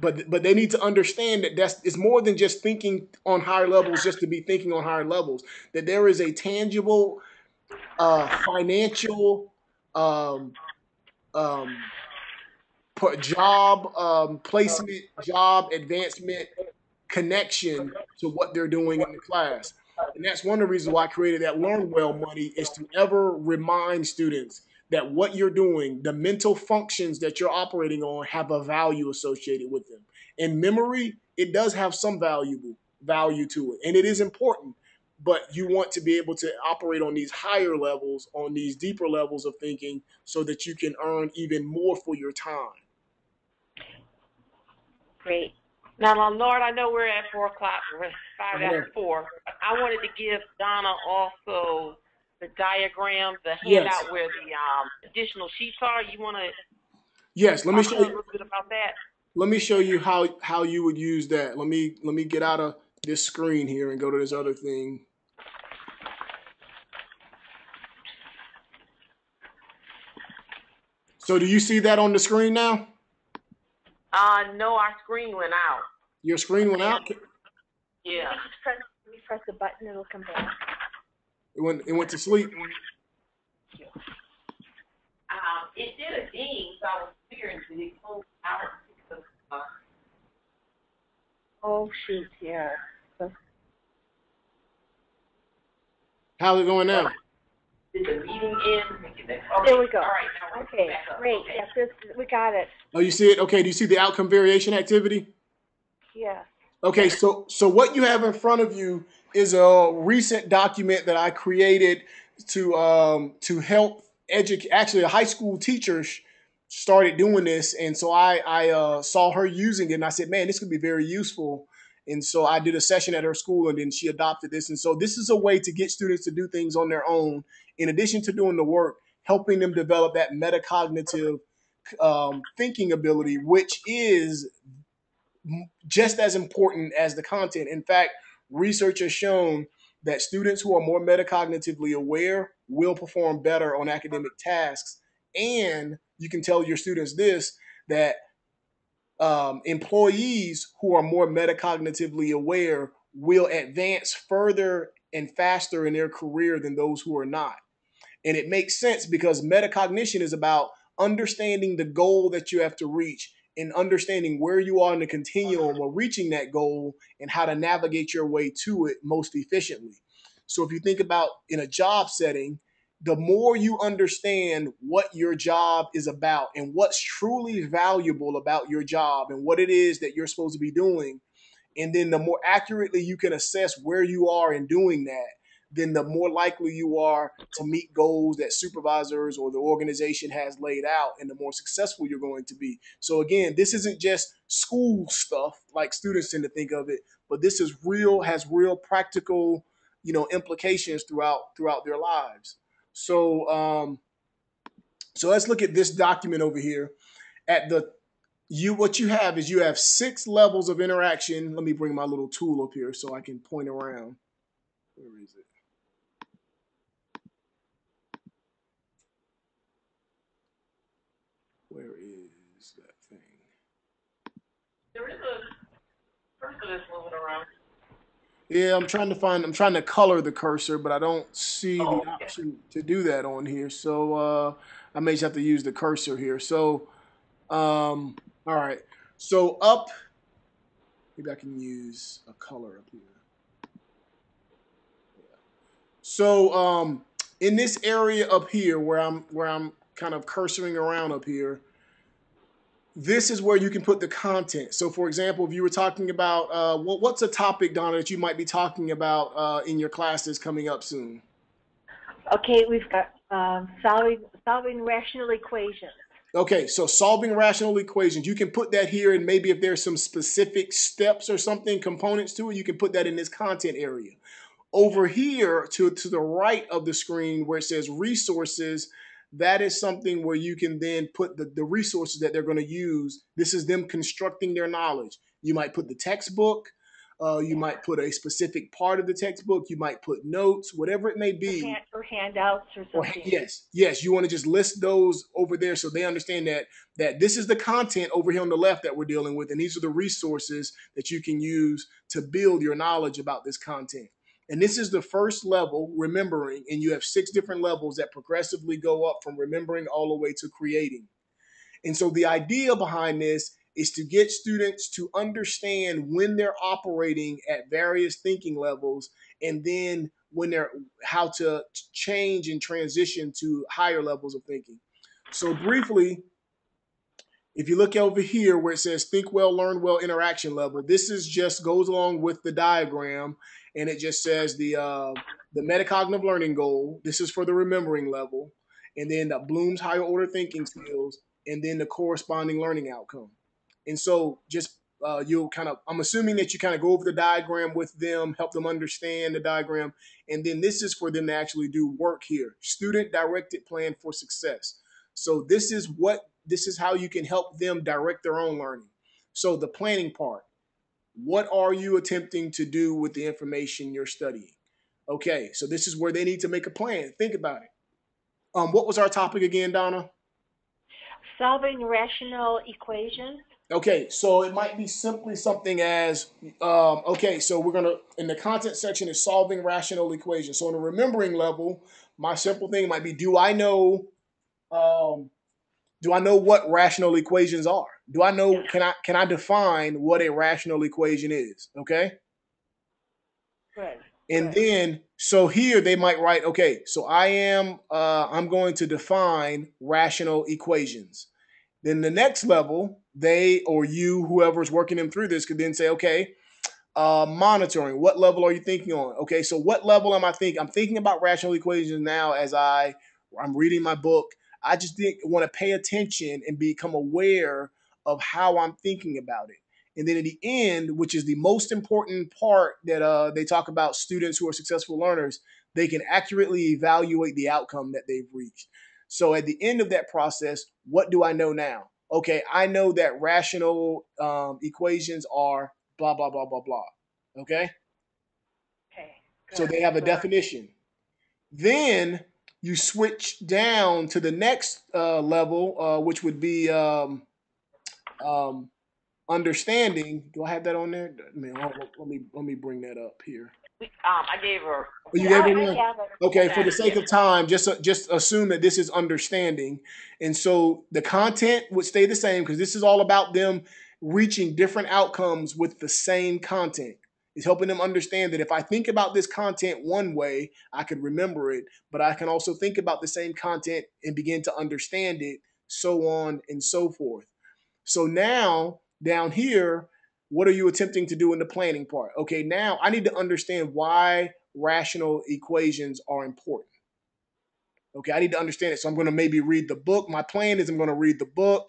But but they need to understand that that's it's more than just thinking on higher levels just to be thinking on higher levels. That there is a tangible uh, financial um, um, job um, placement, job advancement connection to what they're doing in the class. And that's one of the reasons why I created that LearnWell money is to ever remind students that what you're doing, the mental functions that you're operating on, have a value associated with them. In memory, it does have some valuable value to it, and it is important. But you want to be able to operate on these higher levels, on these deeper levels of thinking, so that you can earn even more for your time. Great. Now, Lord, I know we're at 4 o'clock, we're 5 after 4. I wanted to give Donna also the diagram, the handout yes. where the um, additional sheets are. You want to Yes, let me show you a little bit about that. Let me show you how how you would use that. Let me let me get out of this screen here and go to this other thing. So do you see that on the screen now? Uh, no, our screen went out. Your screen went out. Yeah. Just press, you press the button, it'll come back. It went. It went to sleep. Um, it did a ding, so I was figuring did it close out? Uh, Oh, shoot, yeah. How's it going now? Did the meeting end? Okay, There we go. All right, now we're Okay, back up. great. Okay. Yes, this, we got it. Oh, you see it? Okay. Do you see the outcome variation activity? Yes. Okay, so so what you have in front of you is a recent document that I created to um, to help educate. Actually, a high school teacher sh- started doing this, and so I I uh, saw her using it, and I said, "Man, this could be very useful." And so I did a session at her school, and then she adopted this. And so this is a way to get students to do things on their own, in addition to doing the work, helping them develop that metacognitive um, thinking ability, which is just as important as the content. In fact, research has shown that students who are more metacognitively aware will perform better on academic tasks. And you can tell your students this that um, employees who are more metacognitively aware will advance further and faster in their career than those who are not. And it makes sense because metacognition is about understanding the goal that you have to reach and understanding where you are in the continuum of reaching that goal and how to navigate your way to it most efficiently. So if you think about in a job setting, the more you understand what your job is about and what's truly valuable about your job and what it is that you're supposed to be doing, and then the more accurately you can assess where you are in doing that, then the more likely you are to meet goals that supervisors or the organization has laid out and the more successful you're going to be. So again, this isn't just school stuff like students tend to think of it, but this is real has real practical, you know, implications throughout throughout their lives. So um so let's look at this document over here at the you what you have is you have six levels of interaction. Let me bring my little tool up here so I can point around. Where is it? Where is that thing? There is a person that's moving around. Yeah, I'm trying to find. I'm trying to color the cursor, but I don't see Oh, the okay. option to do that on here. So uh, I may just have to use the cursor here. So, um, all right. So up, maybe I can use a color up here. So um, in this area up here, where I'm where I'm kind of cursoring around up here, this is where you can put the content. So, for example, if you were talking about uh, what, what's a topic, Donna, that you might be talking about uh, in your classes coming up soon? Okay, we've got um, solving solving rational equations. Okay, so solving rational equations, you can put that here, and maybe if there's some specific steps or something, components to it, you can put that in this content area. Over here to, to the right of the screen where it says resources, that is something where you can then put the, the resources that they're going to use. This is them constructing their knowledge. You might put the textbook, uh, you might put a specific part of the textbook, you might put notes, whatever it may Or, be. hand, or handouts or Or, something. yes, yes, you want to just list those over there so they understand that that this is the content over here on the left that we're dealing with, and these are the resources that you can use to build your knowledge about this content. And this is the first level, remembering, and you have six different levels that progressively go up from remembering all the way to creating. And so the idea behind this is to get students to understand when they're operating at various thinking levels and then when they're how to change and transition to higher levels of thinking. So briefly, if you look over here where it says think well, learn well, interaction level, this is just goes along with the diagram and it just says the uh, the metacognitive learning goal. This is for the remembering level, and then the Bloom's higher order thinking skills, and then the corresponding learning outcome. And so, just uh, you'll kind of, I'm assuming that you kind of go over the diagram with them, help them understand the diagram, and then this is for them to actually do work here. Student directed plan for success. So this is what this is how you can help them direct their own learning. So the planning part. What are you attempting to do with the information you're studying? Okay, so this is where they need to make a plan. Think about it. Um, what was our topic again, Donna? solving rational equations. Okay, so it might be simply something as, um, okay, so we're gonna in the content section is solving rational equations. So on a remembering level, my simple thing might be, do I know, um, do I know what rational equations are? Do I know? Can I can I define what a rational equation is? Okay. Good. And Right. then, so here they might write, okay, so I am, uh, I'm going to define rational equations. Then the next level, they or you, whoever's working them through this, could then say, okay, uh, monitoring. What level are you thinking on? Okay, so what level am I thinking? I'm thinking about rational equations now as I, I'm reading my book. I just didn't want to pay attention and become aware of how I'm thinking about it. And then at the end, which is the most important part that uh, they talk about students who are successful learners, they can accurately evaluate the outcome that they've reached. So at the end of that process, what do I know now? Okay, I know that rational um, equations are blah, blah, blah, blah, blah. Okay? Okay. So they have a good. definition. Then you switch down to the next uh, level, uh, which would be um, um, understanding. Do I have that on there? Man, hold on, let me let me bring that up here. We, um, I gave her. Oh, you Yeah, gave I it one? have it. Okay, for the sake of time, just just assume that this is understanding, and so the content would stay the same because this is all about them reaching different outcomes with the same content. It's helping them understand that if I think about this content one way, I could remember it, but I can also think about the same content and begin to understand it, so on and so forth. So now down here, what are you attempting to do in the planning part? Okay, now I need to understand why rational equations are important. Okay, I need to understand it. So I'm going to maybe read the book. My plan is I'm going to read the book.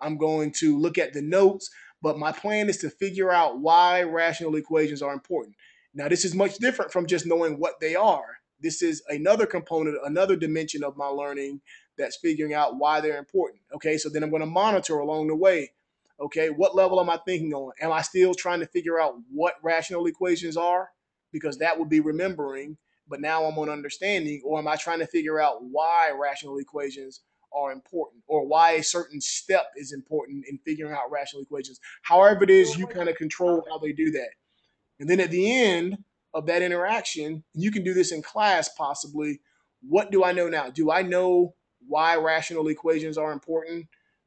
I'm going to look at the notes, but my plan is to figure out why rational equations are important. Now, this is much different from just knowing what they are. This is another component, another dimension of my learning that's figuring out why they're important. Okay, so then I'm going to monitor along the way. Okay, what level am I thinking on? Am I still trying to figure out what rational equations are? Because that would be remembering, but now I'm on understanding, or am I trying to figure out why rational equations are important or why a certain step is important in figuring out rational equations? However, it is you kind of control how they do that. And then at the end of that interaction, you can do this in class possibly. What do I know now? Do I know why rational equations are important?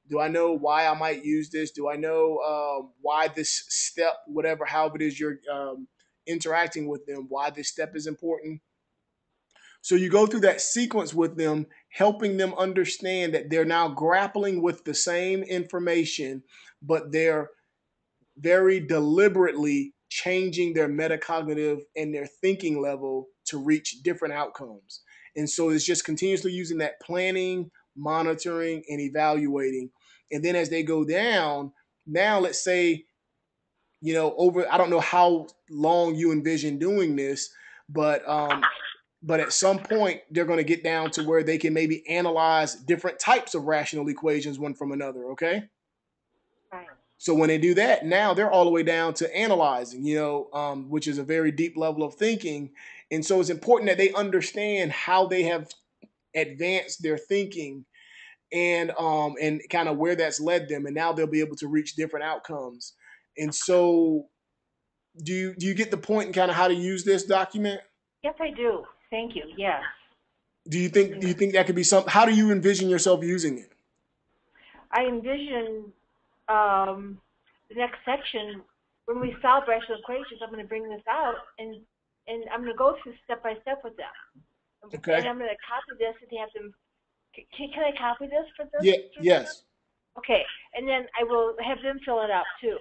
Do I know why I might use this? Do I know um, why this step, whatever, however it is you're um, interacting with them, why this step is important? So you go through that sequence with them, helping them understand that they're now grappling with the same information, but they're very deliberately changing their metacognitive and their thinking level to reach different outcomes. And so it's just continuously using that planning, monitoring, and evaluating. And then as they go down, now let's say, you know, over I don't know how long you envision doing this, but um, but at some point they're going to get down to where they can maybe analyze different types of rational equations one from another. Okay. Right. So when they do that, now they're all the way down to analyzing, you know, um, which is a very deep level of thinking. And so it's important that they understand how they have advanced their thinking and um, and kind of where that's led them. And now they'll be able to reach different outcomes. And so, do you do you get the point in kind of how to use this document? Yes, I do. Thank you. Yes. Do you think do you think that could be some? How do you envision yourself using it? I envision um, the next section when we solve rational equations. I'm going to bring this out and and I'm going to go through step by step with them. Okay. And I'm going to copy this and have them. Can, can I copy this for this? Yeah. Yes. Okay, and then I will have them fill it out too.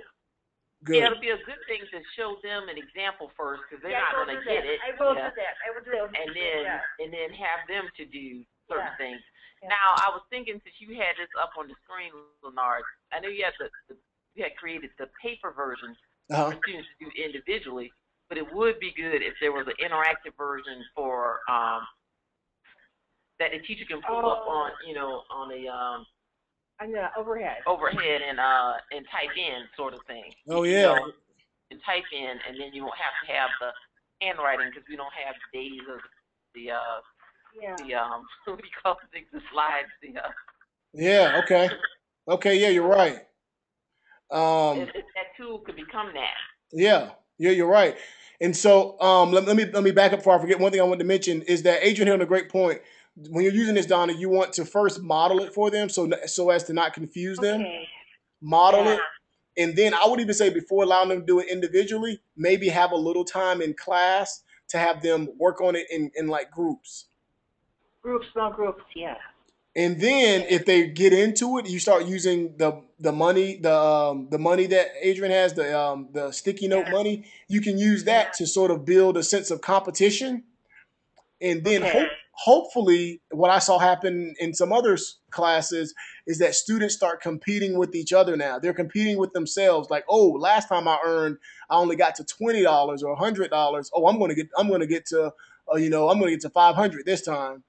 Good. Yeah, it'll be a good thing to show them an example first because they're Yeah, not going to get that. it. I will yeah. do that. I will do that. And then Yeah. and then have them to do certain Yeah. things. Yeah. Now, I was thinking since you had this up on the screen, Leonard, I know you had the, the you had created the paper version Uh-huh. for students to do individually, but it would be good if there was an interactive version for um, that the teacher can pull up Oh. on, you know, on a um, I'm the overhead. overhead and uh and type in sort of thing. Oh You yeah. know, and type in, and then you won't have to have the handwriting because we don't have days of the uh Yeah. the um [laughs] what do you call it the slides the uh Yeah. Okay. Okay, yeah, you're right. [laughs] Um, It- it- that tool could become that. yeah, yeah, you're right. And so, um, let, let me let me back up before I forget. One thing I wanted to mention is that Adrian hit on a great point. When you're using this, Donna, you want to first model it for them, so so as to not confuse them. Okay. Model Yeah. it, and then I would even say before allowing them to do it individually, maybe have a little time in class to have them work on it in, in like groups. Groups, small groups, yeah. And then if they get into it, you start using the the money, the um, the money that Adrian has, the um, the sticky note money. You can use that to sort of build a sense of competition. And then Okay. hope, hopefully, what I saw happen in some other classes is that students start competing with each other now. They're competing with themselves. Like, oh, last time I earned, I only got to twenty dollars or hundred dollars. Oh, I'm going to get, I'm going to get to, uh, you know, I'm going to get to five hundred this time.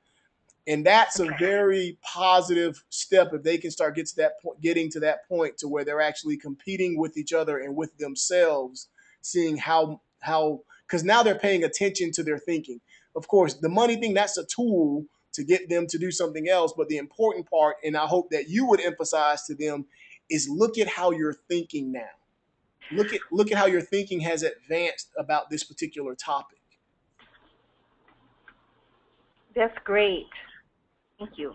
And that's a very positive step if they can start get to that point, getting to that point to where they're actually competing with each other and with themselves, seeing how how because now they're paying attention to their thinking. Of course, the money thing that's a tool to get them to do something else, but the important part, and I hope that you would emphasize to them, is look at how you're thinking now. Look at look at how your thinking has advanced about this particular topic. That's great. Thank you.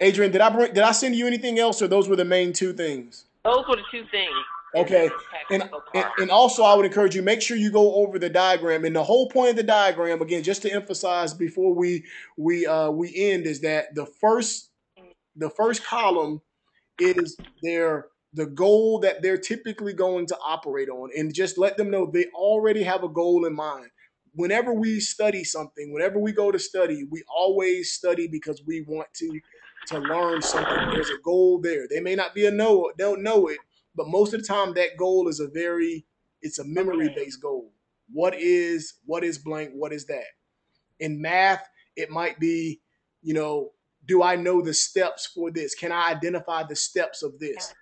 Adrian, did I bring did I send you anything else, or those were the main two things? Those were the two things. Okay, and, and and also I would encourage you make sure you go over the diagram. And the whole point of the diagram, again, just to emphasize before we we uh, we end, is that the first the first column is their the goal that they're typically going to operate on, and just let them know they already have a goal in mind. Whenever we study something, whenever we go to study, we always study because we want to to learn something. There's a goal there. They may not be a know, don't know it, but most of the time that goal is a very it's a memory based goal. What is what is blank? What is that? In math, it might be, you know, do I know the steps for this? Can I identify the steps of this?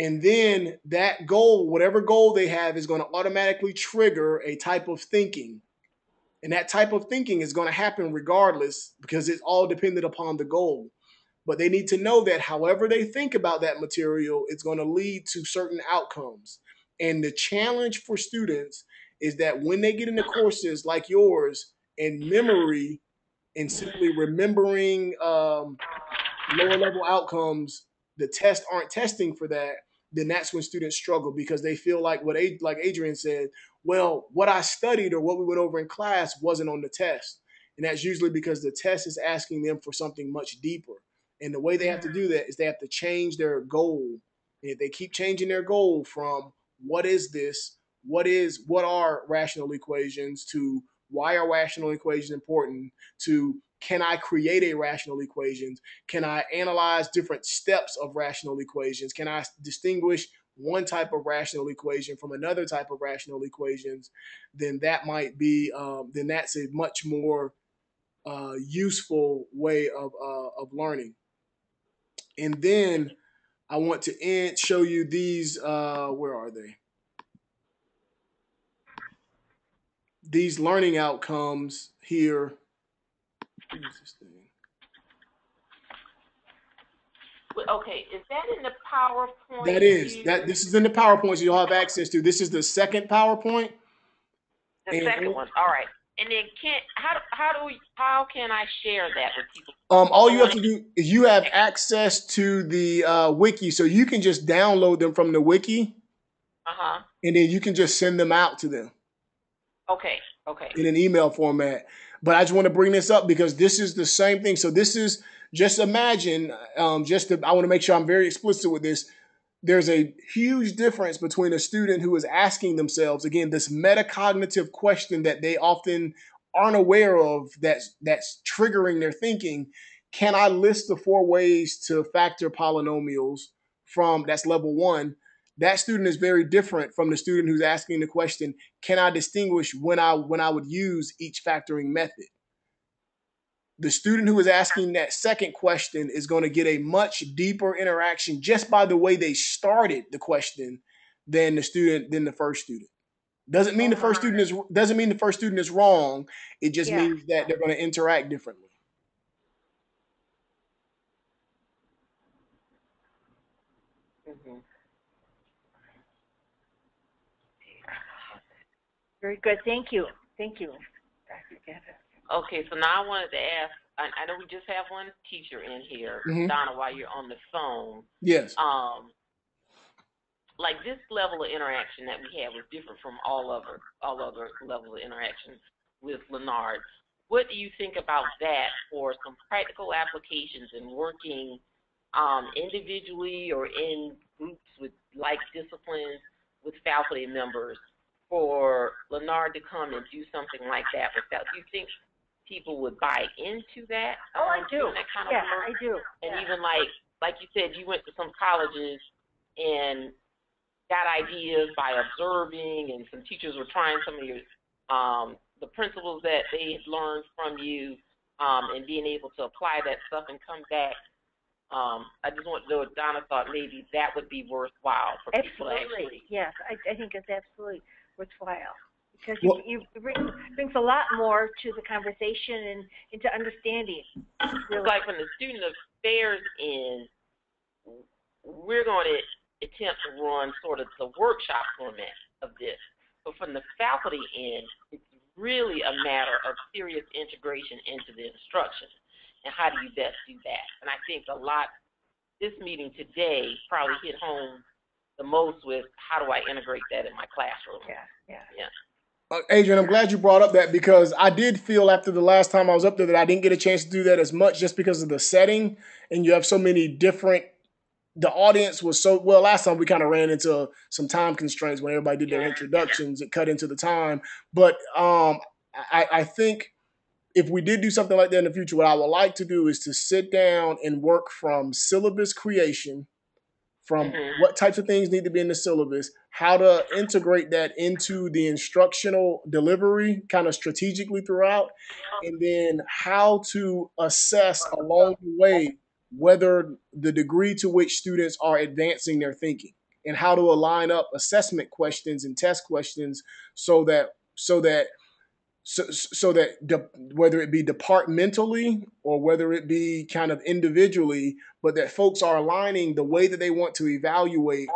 And then that goal, whatever goal they have, is going to automatically trigger a type of thinking. And that type of thinking is going to happen regardless because it's all dependent upon the goal. But they need to know that however they think about that material, it's going to lead to certain outcomes. And the challenge for students is that when they get into courses like yours and memory and simply remembering um, lower level outcomes, the tests aren't testing for that, then that's when students struggle because they feel like what like Adrian said, well, what I studied or what we went over in class wasn't on the test. And that's usually because the test is asking them for something much deeper. And the way they have to do that is they have to change their goal. And if they keep changing their goal from what is this, what is what are rational equations to why are rational equations important to can I create a rational equations? Can I analyze different steps of rational equations? Can I distinguish one type of rational equation from another type of rational equations? Then that might be, um, then that's a much more uh, useful way of, uh, of learning. And then I want to end, show you these, uh, where are they? These learning outcomes here. What is this thing? Okay, is that in the PowerPoint? That is here? that. This is in the PowerPoint, so you'll have access to. This is the second PowerPoint. the and- second one. All right. And then can how do- how do we, how can I share that with people? Um, all you have to do is you have access to the uh, wiki, so you can just download them from the wiki, Uh huh. and then you can just send them out to them Okay. Okay. in an email format. But I just want to bring this up because this is the same thing. So this is just imagine. Um, just to, I want to make sure I'm very explicit with this. There's a huge difference between a student who is asking themselves again this metacognitive question that they often aren't aware of that's that's triggering their thinking. Can I list the four ways to factor polynomials from that's level one? That student is very different from the student who's asking the question, can I distinguish when I when I would use each factoring method? The student who is asking that second question is going to get a much deeper interaction just by the way they started the question than the student than the first student. Doesn't mean the first student is doesn't mean the first student is wrong. It just Yeah. means that they're going to interact differently. Very good. Thank you. Thank you. Okay, so now I wanted to ask. I, I know we just have one teacher in here, Mhm. Donna. While you're on the phone, Yes. um, like this level of interaction that we have was different from all other all other levels of interaction with Leonard. What do you think about that for some practical applications in working um, individually or in groups with like disciplines with faculty members for Leonard to come and do something like that with that? Do you think people would buy into that? Oh, I um, do. That kind of Yeah, work? I do. and Yeah. even like like you said, you went to some colleges and got ideas by observing, and some teachers were trying some of your um, the principles that they had learned from you, um, and being able to apply that stuff and come back. Um, I just want to know Donna thought maybe that would be worthwhile for people to Absolutely. Yes, I, I think it's absolutely worthwhile because Well- you, you bring, brings a lot more to the conversation and into understanding. It's Really. like from the student affairs end, we're going to attempt to run sort of the workshop format of this. But from the faculty end, it's really a matter of serious integration into the instruction. And how do you best do that? And I think a lot, this meeting today probably hit home the most with how do I integrate that in my classroom? Yeah, yeah. Uh, Adrian, I'm glad you brought up that because I did feel after the last time I was up there that I didn't get a chance to do that as much just because of the setting and you have so many different. The audience was so well. Last time we kind of ran into some time constraints when everybody did their introductions. It cut into the time, but um, I, I think if we did do something like that in the future, what I would like to do is to sit down and work from syllabus creation, from Mhm. what types of things need to be in the syllabus, how to integrate that into the instructional delivery kind of strategically throughout, and then how to assess along the way whether the degree to which students are advancing their thinking and how to align up assessment questions and test questions so that so that so, so that de- whether it be departmentally or whether it be kind of individually, but that folks are aligning the way that they want to evaluate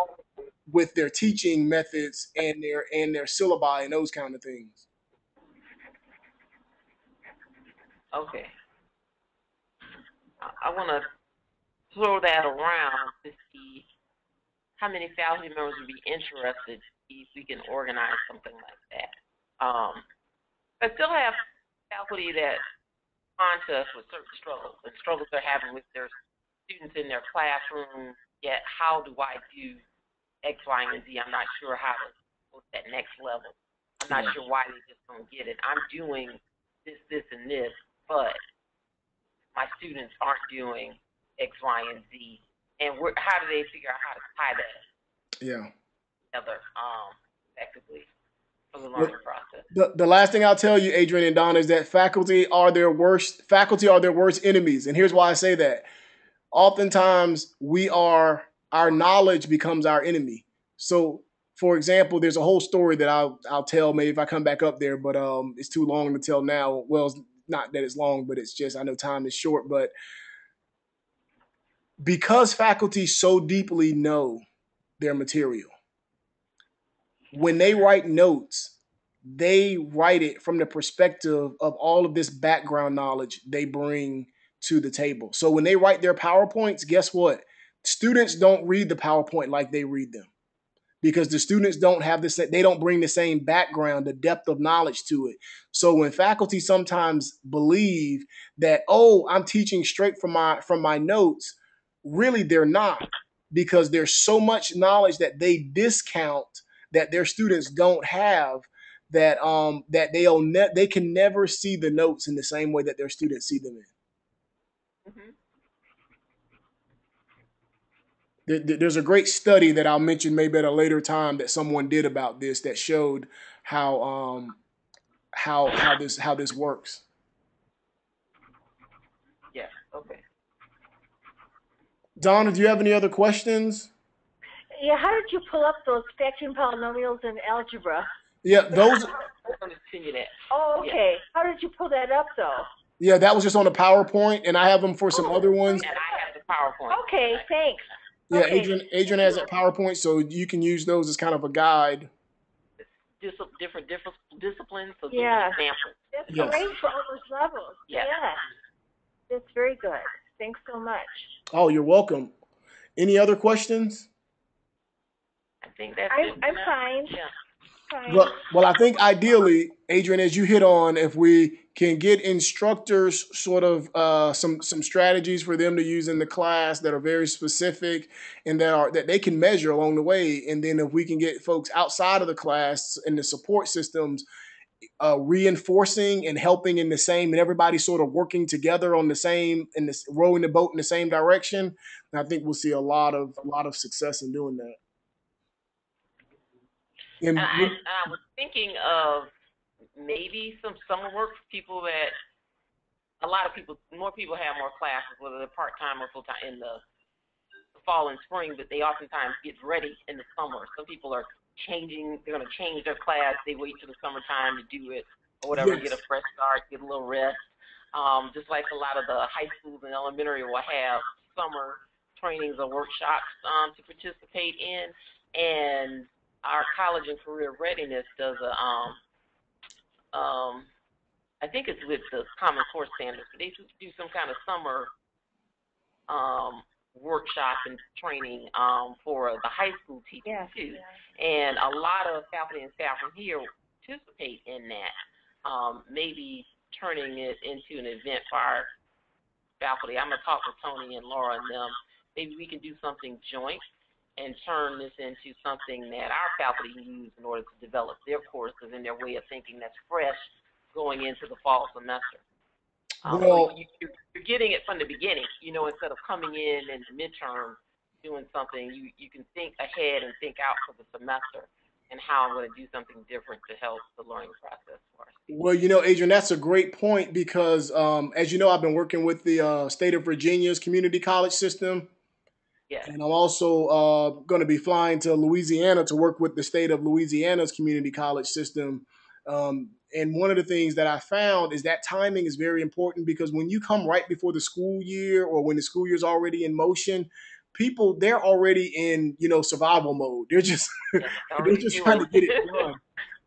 with their teaching methods and their and their syllabi and those kind of things. Okay. I, want to throw that around to see how many faculty members would be interested if we can organize something like that. Um, I still have faculty that respond to us with certain struggles and struggles they're having with their students in their classroom. Yet, how do I do X, Y, and Z? I'm not sure how to go to that next level. I'm not Yeah. sure why they just don't get it. I'm doing this, this, and this, but my students aren't doing X, Y, and Z. And how do they figure out how to tie that Yeah. together um, effectively for the learning process? The, the last thing I'll tell you, Adrian and Don, is that faculty are their worst faculty are their worst enemies. And here's why I say that. Oftentimes we are our knowledge becomes our enemy. So for example, there's a whole story that I'll I'll tell maybe if I come back up there, but um it's too long to tell now. Well, it's not that it's long, but it's just I know time is short, but because faculty so deeply know their material, when they write notes, they write it from the perspective of all of this background knowledge they bring to the table. So when they write their PowerPoints, guess what? Students don't read the PowerPoint like they read them because the students don't have this they don't bring the same background the depth of knowledge to it so when faculty sometimes believe that oh i'm teaching straight from my from my notes really they're not because there's so much knowledge that they discount that their students don't have that um that they'll ne- they can never see the notes in the same way that their students see them in Mm-hmm. There- there- There's a great study that I'll mention maybe at a later time that someone did about this that showed how um how how this how this works. Yeah. Okay. Donna, do you have any other questions? Yeah, how did you pull up those factoring polynomials in algebra? Yeah, those [laughs] I'm going to send you that. Oh, Yeah. okay. How did you pull that up, though? yeah, that was just on a PowerPoint and I have them for some Oh, other ones. And I have the PowerPoint. Okay, thanks. Yeah, Okay. Adrian. Adrian has that PowerPoint, so you can use those as kind of a guide. Dis- different different disciplines, so Yeah. examples. That's Yes. great for all those levels. Yes. Yeah. That's very good. Thanks so much. Oh, you're welcome. Any other questions? I think that's I'm, it. I'm fine. Yeah. Fine. Well, well, I think ideally, Adrian, as you hit on, if we can get instructors sort of uh, some some strategies for them to use in the class that are very specific and that are that they can measure along the way, and then if we can get folks outside of the class and the support systems uh, reinforcing and helping in the same, and everybody sort of working together on the same and this rowing the boat in the same direction, and I think we'll see a lot of a lot of success in doing that. And And I, I was thinking of maybe some summer work for people that a lot of people, more people have more classes, whether they're part time or full time in the fall and spring, but they oftentimes get ready in the summer. Some people are changing, they're going to change their class. They wait till the summertime to do it or whatever, Yes. get a fresh start, get a little rest. Um, just like a lot of the high schools and elementary will have summer trainings or workshops um, to participate in. And our college and career readiness does a um um I think it's with the Common Core standards, but they do some kind of summer um workshop and training um for the high school teachers yes. too. And a lot of faculty and staff from here participate in that. Um, maybe turning it into an event for our faculty. I'm gonna talk with Tony and Laura and them. Maybe we can do something joint and turn this into something that our faculty use in order to develop their courses and their way of thinking that's fresh going into the fall semester. Um, Well- so you, you're, you're getting it from the beginning, you know, instead of coming in in the midterm doing something, you, you can think ahead and think out for the semester and how I'm going to do something different to help the learning process for us. Well, you know, Adrian, that's a great point because, um, as you know, I've been working with the uh, state of Virginia's community college system, Yes. and I'm also uh, going to be flying to Louisiana to work with the state of Louisiana's community college system. Um, and one of the things that I found is that timing is very important because when you come right before the school year or when the school year is already in motion, people they're already in you know survival mode. They're just [laughs] they're just trying to get it done.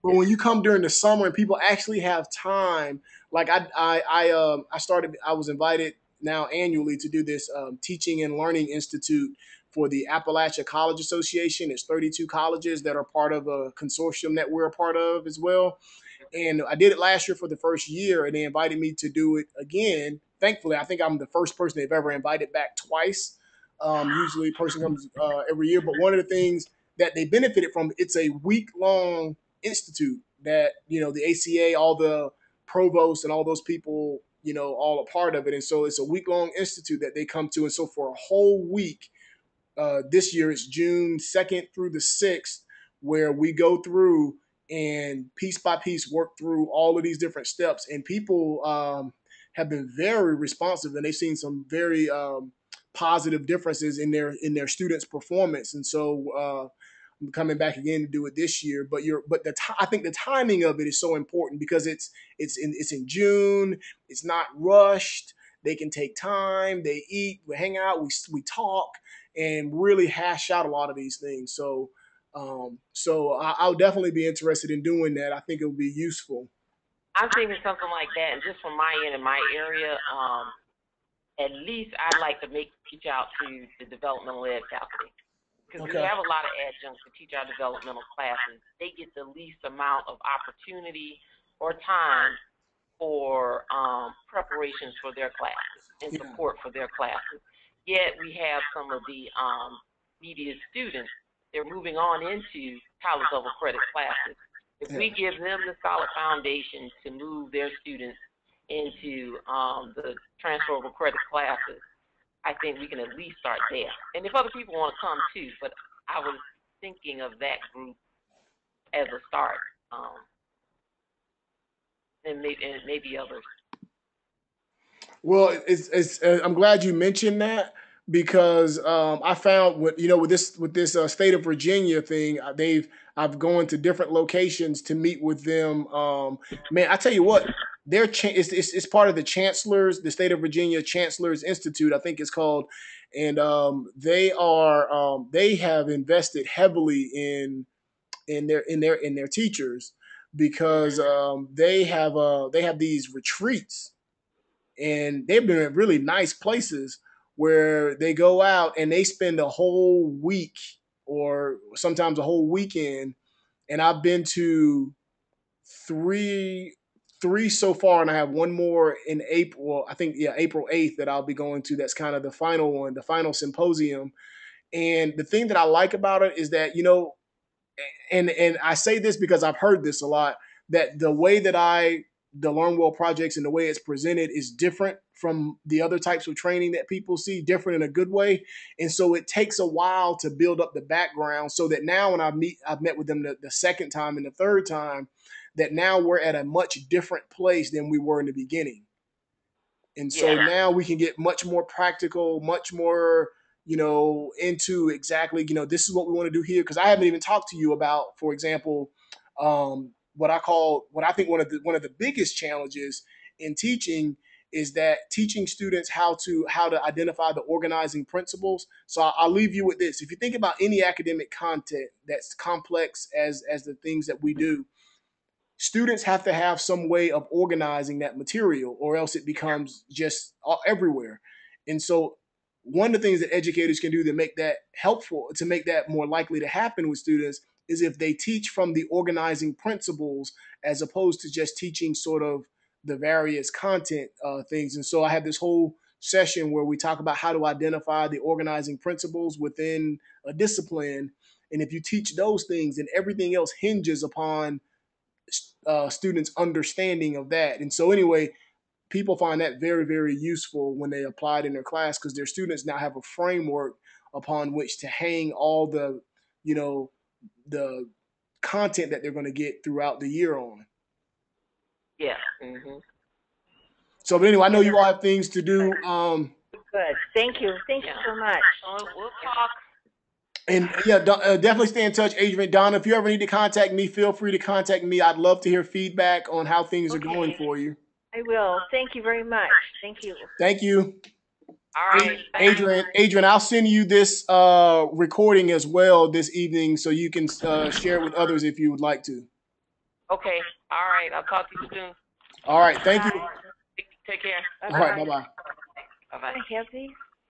But when you come during the summer and people actually have time, like I I I um I started I was invited now annually to do this um, teaching and learning institute for the Appalachian College Association. It's 32 colleges that are part of a consortium that we're a part of as well. And I did it last year for the first year, and they invited me to do it again. Thankfully, I think I'm the first person they've ever invited back twice. Um, usually, a person comes uh, every year, but one of the things that they benefited from it's a week long institute that you know the ACA, all the provosts, and all those people, you know, all a part of it. And so it's a week long institute that they come to, and so for a whole week, uh, this year it's June second through the sixth, where we go through and piece by piece work through all of these different steps, and people um, have been very responsive, and they've seen some very um, positive differences in their in their students' performance, and so. Uh, coming back again to do it this year, but you're but the ti I think the timing of it is so important because it's it's in it's in June. It's not rushed. They can take time. They eat. We hang out. We we talk and really hash out a lot of these things. So um, so I, I'll definitely be interested in doing that. I think it would be useful. I'm thinking something like that, and just from my end in my area, um, at least I'd like to make reach out to the developmental ed faculty because Okay. we have a lot of adjuncts who teach our developmental classes. They get the least amount of opportunity or time for um, preparations for their classes and Yeah. support for their classes. Yet we have some of the um, media students. They're moving on into college level credit classes. If we give them the solid foundation to move their students into um, the transferable credit classes, I think we can at least start there. And if other people want to come too, but I was thinking of that group as a start, um, and maybe and maybe others. Well, it's, it's uh, I'm glad you mentioned that because um, I found what you know with this with this uh, state of Virginia thing, uh, they've I've gone to different locations to meet with them. Um, man, I tell you what, their cha- it's, it's, it's part of the chancellors, the state of Virginia Chancellors Institute, I think it's called, and um, they are um, they have invested heavily in in their in their in their teachers because um, they have uh, they have these retreats. And they've been at really nice places where they go out and they spend a whole week or sometimes a whole weekend. And I've been to three three so far, and I have one more in April. I think yeah, April eighth that I'll be going to. That's kind of the final one, the final symposium. And the thing that I like about it is that you know, and and I say this because I've heard this a lot that the way that I the LearnWell projects and the way it's presented is different from the other types of training that people see, different in a good way. And so it takes a while to build up the background so that now when I meet, I've met with them the, the second time and the third time, that now we're at a much different place than we were in the beginning. And so yeah. now we can get much more practical, much more, you know, into exactly, you know, this is what we want to do here. Cause I haven't even talked to you about, for example, um, what I call what I think one of the one of the biggest challenges in teaching is that teaching students how to how to identify the organizing principles. So I'll leave you with this: if you think about any academic content that's complex as as the things that we do, students have to have some way of organizing that material, or else it becomes just everywhere. And so one of the things that educators can do to make that helpful to make that more likely to happen with students is if they teach from the organizing principles as opposed to just teaching sort of the various content uh, things. And so I had this whole session where we talk about how to identify the organizing principles within a discipline. And if you teach those things, then everything else hinges upon uh, students' understanding of that. And so, anyway, people find that very, very useful when they apply it in their class because their students now have a framework upon which to hang all the, you know, the content that they're going to get throughout the year on. Yeah. Mm-hmm. So, but anyway, I know you all have things to do. Um, Good. Thank you. Thank you so much. we'll talk. And yeah, uh, definitely stay in touch, Adrian. Donna, if you ever need to contact me, feel free to contact me. I'd love to hear feedback on how things okay. are going for you. I will. Thank you very much. Thank you. Thank you. All right. Adrian, Adrian, I'll send you this uh, recording as well this evening so you can uh, share it with others if you would like to. Okay. All right. I'll talk to you soon. All right. Thank you. Take care. All right. Bye bye. Bye bye. Have these?